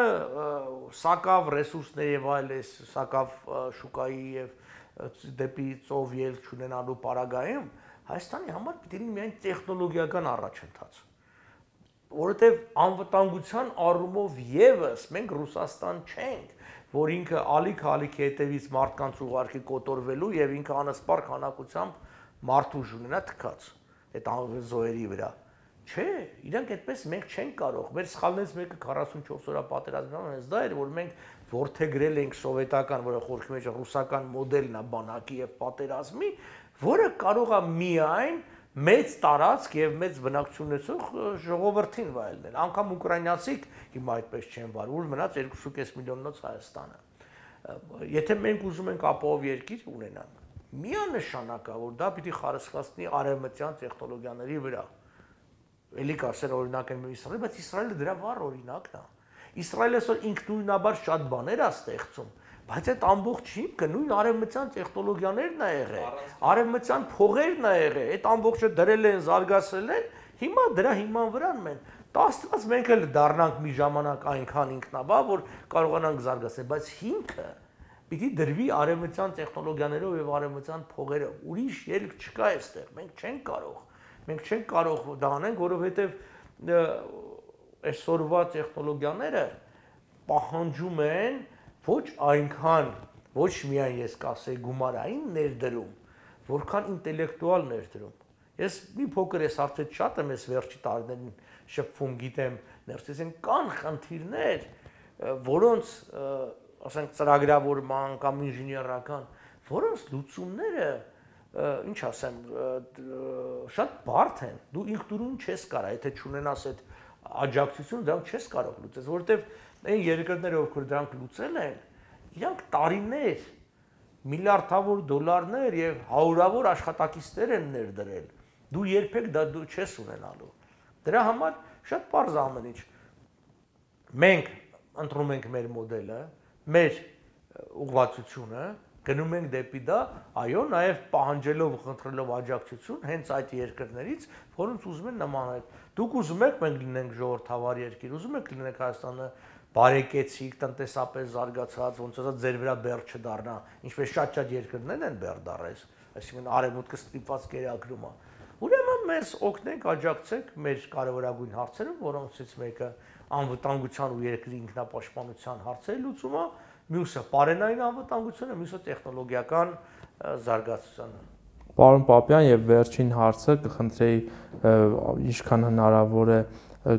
սակավ ռեսուրսներ եւ այլես, սակավ շուկայի եւ դեպի ծով ելք ունենալու պարագայում Հայաստանի համար պիտի լինի միայն տեխնոլոգիական առաջընթաց որովհետև անվտանգության առումով եւս մենք Ռուսաստան չենք, որ ինքը ալիք-ալիքի հետևից մարդկանց ուղարկի կոտորվելու եւ ինքը անսպար քանակությամբ մարդուժ ունենա թքած այդ զոհերի վրա։ Չէ, իրանք այդպես մենք չենք կարող։ Մեր սխալներից մեկը 44 օրա պատերազմն հենց դա էր, որ մենք որթեգրել ենք սովետական, որը խորքի մեջ ռուսական մոդելն է բանակի եւ պատերազմի, որը կարող է միայն մեծ տարածք եւ մեծ բնակչություն ունեցող ժողովրդին վայելնել։ Անկամ ուկրաինացիք հիմա այդպես չեն վար, ուր մնաց 2.5 միլիոննոց Հայաստանը։ Եթե մենք ուզում ենք ապահով երկիր ունենալ, միանշանակ է, որ դա պիտի խարսխացնի արևմտյան տեխնոլոգիաների վրա։ Էլի կարծեն օրինակ են Իսրայելը, բայց Իսրայելը դրա վառ օրինակն է։ Իսրայելը այսօր ինքնուրույնաբար շատ բաներ է ստեղծում, բայց այդ ամբողջ հիմքը նույն արևմտյան տեխնոլոգիաներն է եղել, արևմտյան փողերն է եղել, այդ ամբողջը դրել են, զարգացրել են, հիմա դրա հիման վրան են։ Տաստված մենք էլ դառնանք մի ժամանակ այնքան ինքնաբա, որ կարողանանք զարգացնել, բայց հիմքը պիտի դրվի արևմտյան տեխնոլոգիաներով եւ արևմտյան փողերով։ Ուրիշ ելք չկա այստեղ։ Մենք չենք կարող։ Մենք չենք կարող դա անենք, որովհետեւ այսօրվա տեխնոլոգիաները պահանջում են ոչ այնքան ոչ միայն ես կասեի գումարային ներդրում, որքան ինտելեկտուալ ներդրում։ Ես մի փոքր ես արդեն շատ եմ ես վերջի տարիներին շփվում, գիտեմ, ներսեսեն կան խնդիրներ, որոնց ասենք ծրագրավորման կամ ինժեներական, որոնց լուծումները ինչ ասեմ, շատ բարդ են։ Դու ինքնուրույն չես կարա, եթե չունենաս այդ աջակցություն, դրանք չես կարող լուծել, որովհետև այն երկրները, ովքեր դրանք լուծել են, իրանք տարիներ միլիարդավոր դոլարներ եւ հարյուրավոր աշխատակիցներ են ներդրել։ Դու երբեք դա դու չես ունենալու։ Դրա համար շատ པարզ ամեն ինչ։ Մենք ընտրում ենք մեր մոդելը, մեր ուղղվածությունը, գնում ենք դեպի դա, այո, նաև պահանջելով խնդրելով աջակցություն հենց այդ երկրներից, որոնց ուզում են նմանել։ Դուք ուզում եք մենք լինենք ժողովրդավար երկիր, ուզում եք լինենք Հայաստանը բարեկեցիկ, տնտեսապես զարգացած, ոնց ասած ձեր վրա բեռ չդառնա, ինչպես շատ-շատ երկրներ են բեռ դառես, այսինքն արևմուտքը ստիպված կերակրում է։ Ուրեմն մեզ օգնենք, աջակցեք մեր կարևորագույն հարցերում, որոնցից մեկը անվտանգության ու երկրի ինքնապաշտպանության հարցերի լուծումը, մյուսը բարենային անվտանգությունը, մյուսը տեխնոլոգիական զարգացությունը։ Պարոն Պապյան եւ վերջին հարցը կխնդրեի ինչքան հնարավոր է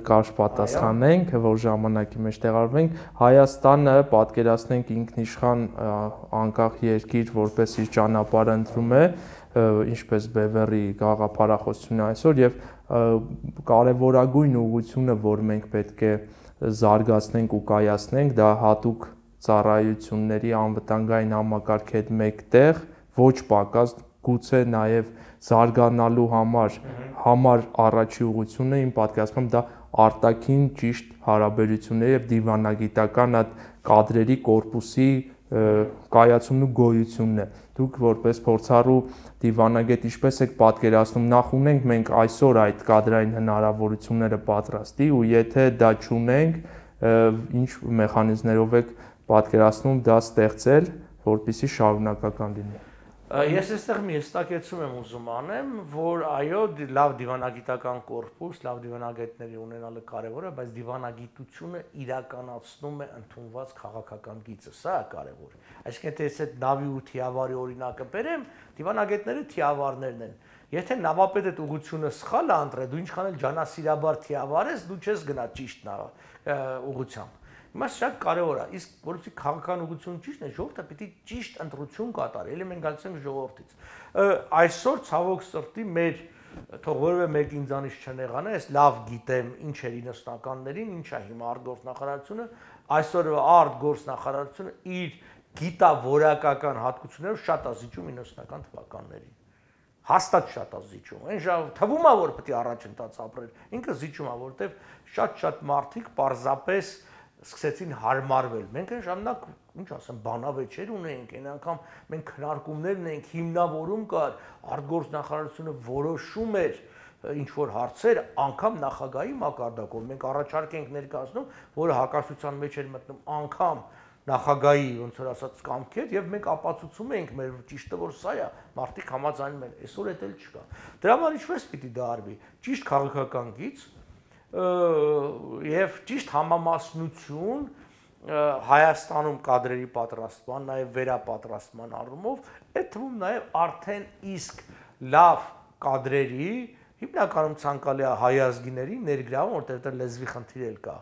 կարճ պատասխանենք, որ ժամանակի մեջ տեղավորվենք, Հայաստանը պատկերացնենք ինքնիշխան անկախ երկիր, որպես իր ճանապարհը ընտրում է, ինչպես Բևերի գաղափարախոսությունը այսօր եւ կարևորագույն ուղղությունը, որ մենք պետք է զարգացնենք ու կայացնենք, դա հատուկ ծառայությունների անվտանգային համակարգի հետ մեկտեղ ոչ պակաս գուցե նաև զարգանալու համար համար առաջի ուղությունը իմ պատկերացմամբ դա արտաքին ճիշտ հարաբերությունների եւ դիվանագիտական այդ կադրերի կորպուսի կայացումն ու գոյությունն է։ Դուք որպես փորձառու դիվանագետ ինչպես եք պատկերացնում նախ ունենք մենք այսօր այդ կադրային հնարավորությունները պատրաստի ու եթե դա չունենք, ինչ մեխանիզմներով եք պատկերացնում դա ստեղծել, որպիսի շարունակական լինի։ Ես այստեղ մի հստակեցում եմ ուզում անեմ, որ այո, լավ դիվանագիտական կորպուս, լավ դիվանագետների ունենալը կարևոր է, բայց դիվանագիտությունը իրականացնում է ընդունված քաղաքական գիծը, սա է կարևոր։ Այսինքն եթե ես այդ նավի ու թիավարի օրինակը բերեմ, դիվանագետները թիավարներն են։ Եթե նավապետը ուղությունը սխալ է ընտրել, դու ինչքան էլ ջանասիրաբար թիավար ես, դու չես գնա ճիշտ ուղությամբ Հիմա շատ կարևոր է, իսկ որովհետեւ քաղաքական ուղղությունը ճիշտն է, ժողովուրդը պիտի ճիշտ ընտրություն կատարի, ելի մենք գալիս ժողովրդից։ Այսօր ցավոք սրտի մեր թող որևէ մեկ ինձանից չնեղանա, ես լավ գիտեմ ինչ էր 90-ականներին, ինչ է հիմա արտգործնախարարությունը, այսօր արտգործնախարարությունը իր գիտավորակական հատկություններով շատ ազիջում 90-ական թվականներին հաստատ շատ է զիջում։ Այն ժամ թվում է որ պետք է առաջընթաց ապրել։ Ինքը զիջում է, որովհետև շատ-շատ մարդիկ պարզապես սկսեցին հարմարվել։ Մենք այն ժամանակ, ինչ ասեմ, բանավեճեր ունեինք, այն անգամ մենք քննարկումներ ունեինք, հիմնավորում կար, արտգործնախարարությունը որոշում էր ինչ որ հարցեր անգամ նախագահի մակարդակով մենք առաջարկ ենք ներկայացնում, որը հակասության մեջ էր մտնում անգամ նախագահի ոնց որ ասած կամքեր եւ մենք ապացուցում ենք մեր ճիշտը որ սա է մարդիկ համաձայնում են այսօր էլ չկա դրա համար ինչպես պիտի դա արվի ճիշտ քաղաքական գից եւ ճիշտ համամասնություն Հայաստանում կադրերի պատրաստման, նաև վերապատրաստման առումով, այդ թվում նաև արդեն իսկ լավ կադրերի հիմնականում ցանկալի հայազգիների ներգրավում, որտեղ դա լեզվի խնդիր էլ կա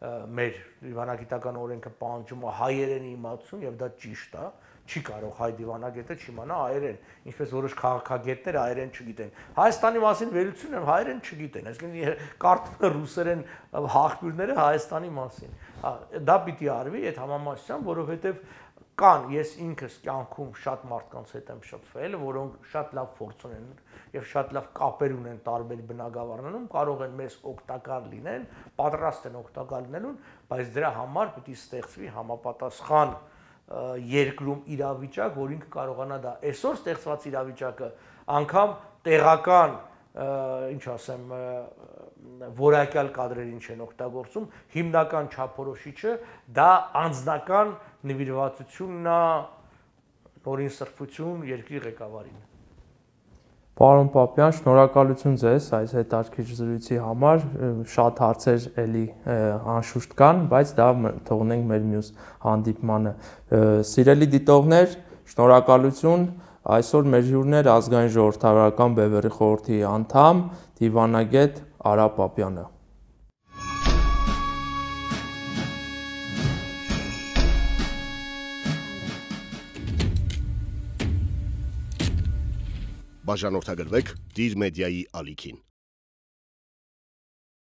մեր դիվանագիտական օրենքը պահանջում է հայերենի իմացություն եւ դա ճիշտ է, չի կարող հայ դիվանագետը չիմանա հայերեն, ինչպես որոշ քաղաքագետներ հայերեն չգիտեն։ Հայաստանի մասին վերությունն հայերեն չգիտեն, այսինքն կարդում են ռուսերեն հաղբյուրները Հայաստանի մասին։ Դա պիտի արվի այդ համամասությամբ, որովհետև կան ես ինքս կյանքում շատ մարդկանց հետ եմ շփվել, որոնք շատ լավ փորձ ունեն եւ շատ լավ կապեր ունեն տարբեր բնակավարներում, կարող են մեզ օգտակար լինեն, պատրաստ են օգտակար լինելուն, բայց դրա համար պիտի ստեղծվի համապատասխան երկրում իրավիճակ, որ ինքը կարողանա դա այսօր ստեղծված իրավիճակը անգամ տեղական ինչ ասեմ որակյալ կադրերին չեն օգտագործում հիմնական չափորոշիչը դա անձնական նվիրվածությունն է նորին սրբություն երկրի ղեկավարին Պարոն Պապյան, շնորհակալություն ձեզ այս հետաքրքիր զրույցի համար։ Շատ հարցեր էլի անշուշտ կան, բայց դա թողնենք մեր մյուս հանդիպմանը։ Սիրելի դիտողներ, շնորհակալություն։ Այսօր մեր հյուրն էր ազգային ժողովրդավարական բևեռի խորհրդի անդամ, դիվանագետ Արա Պապյանը։ Բաժանորդագրվեք Դիր մեդիայի ալիքին։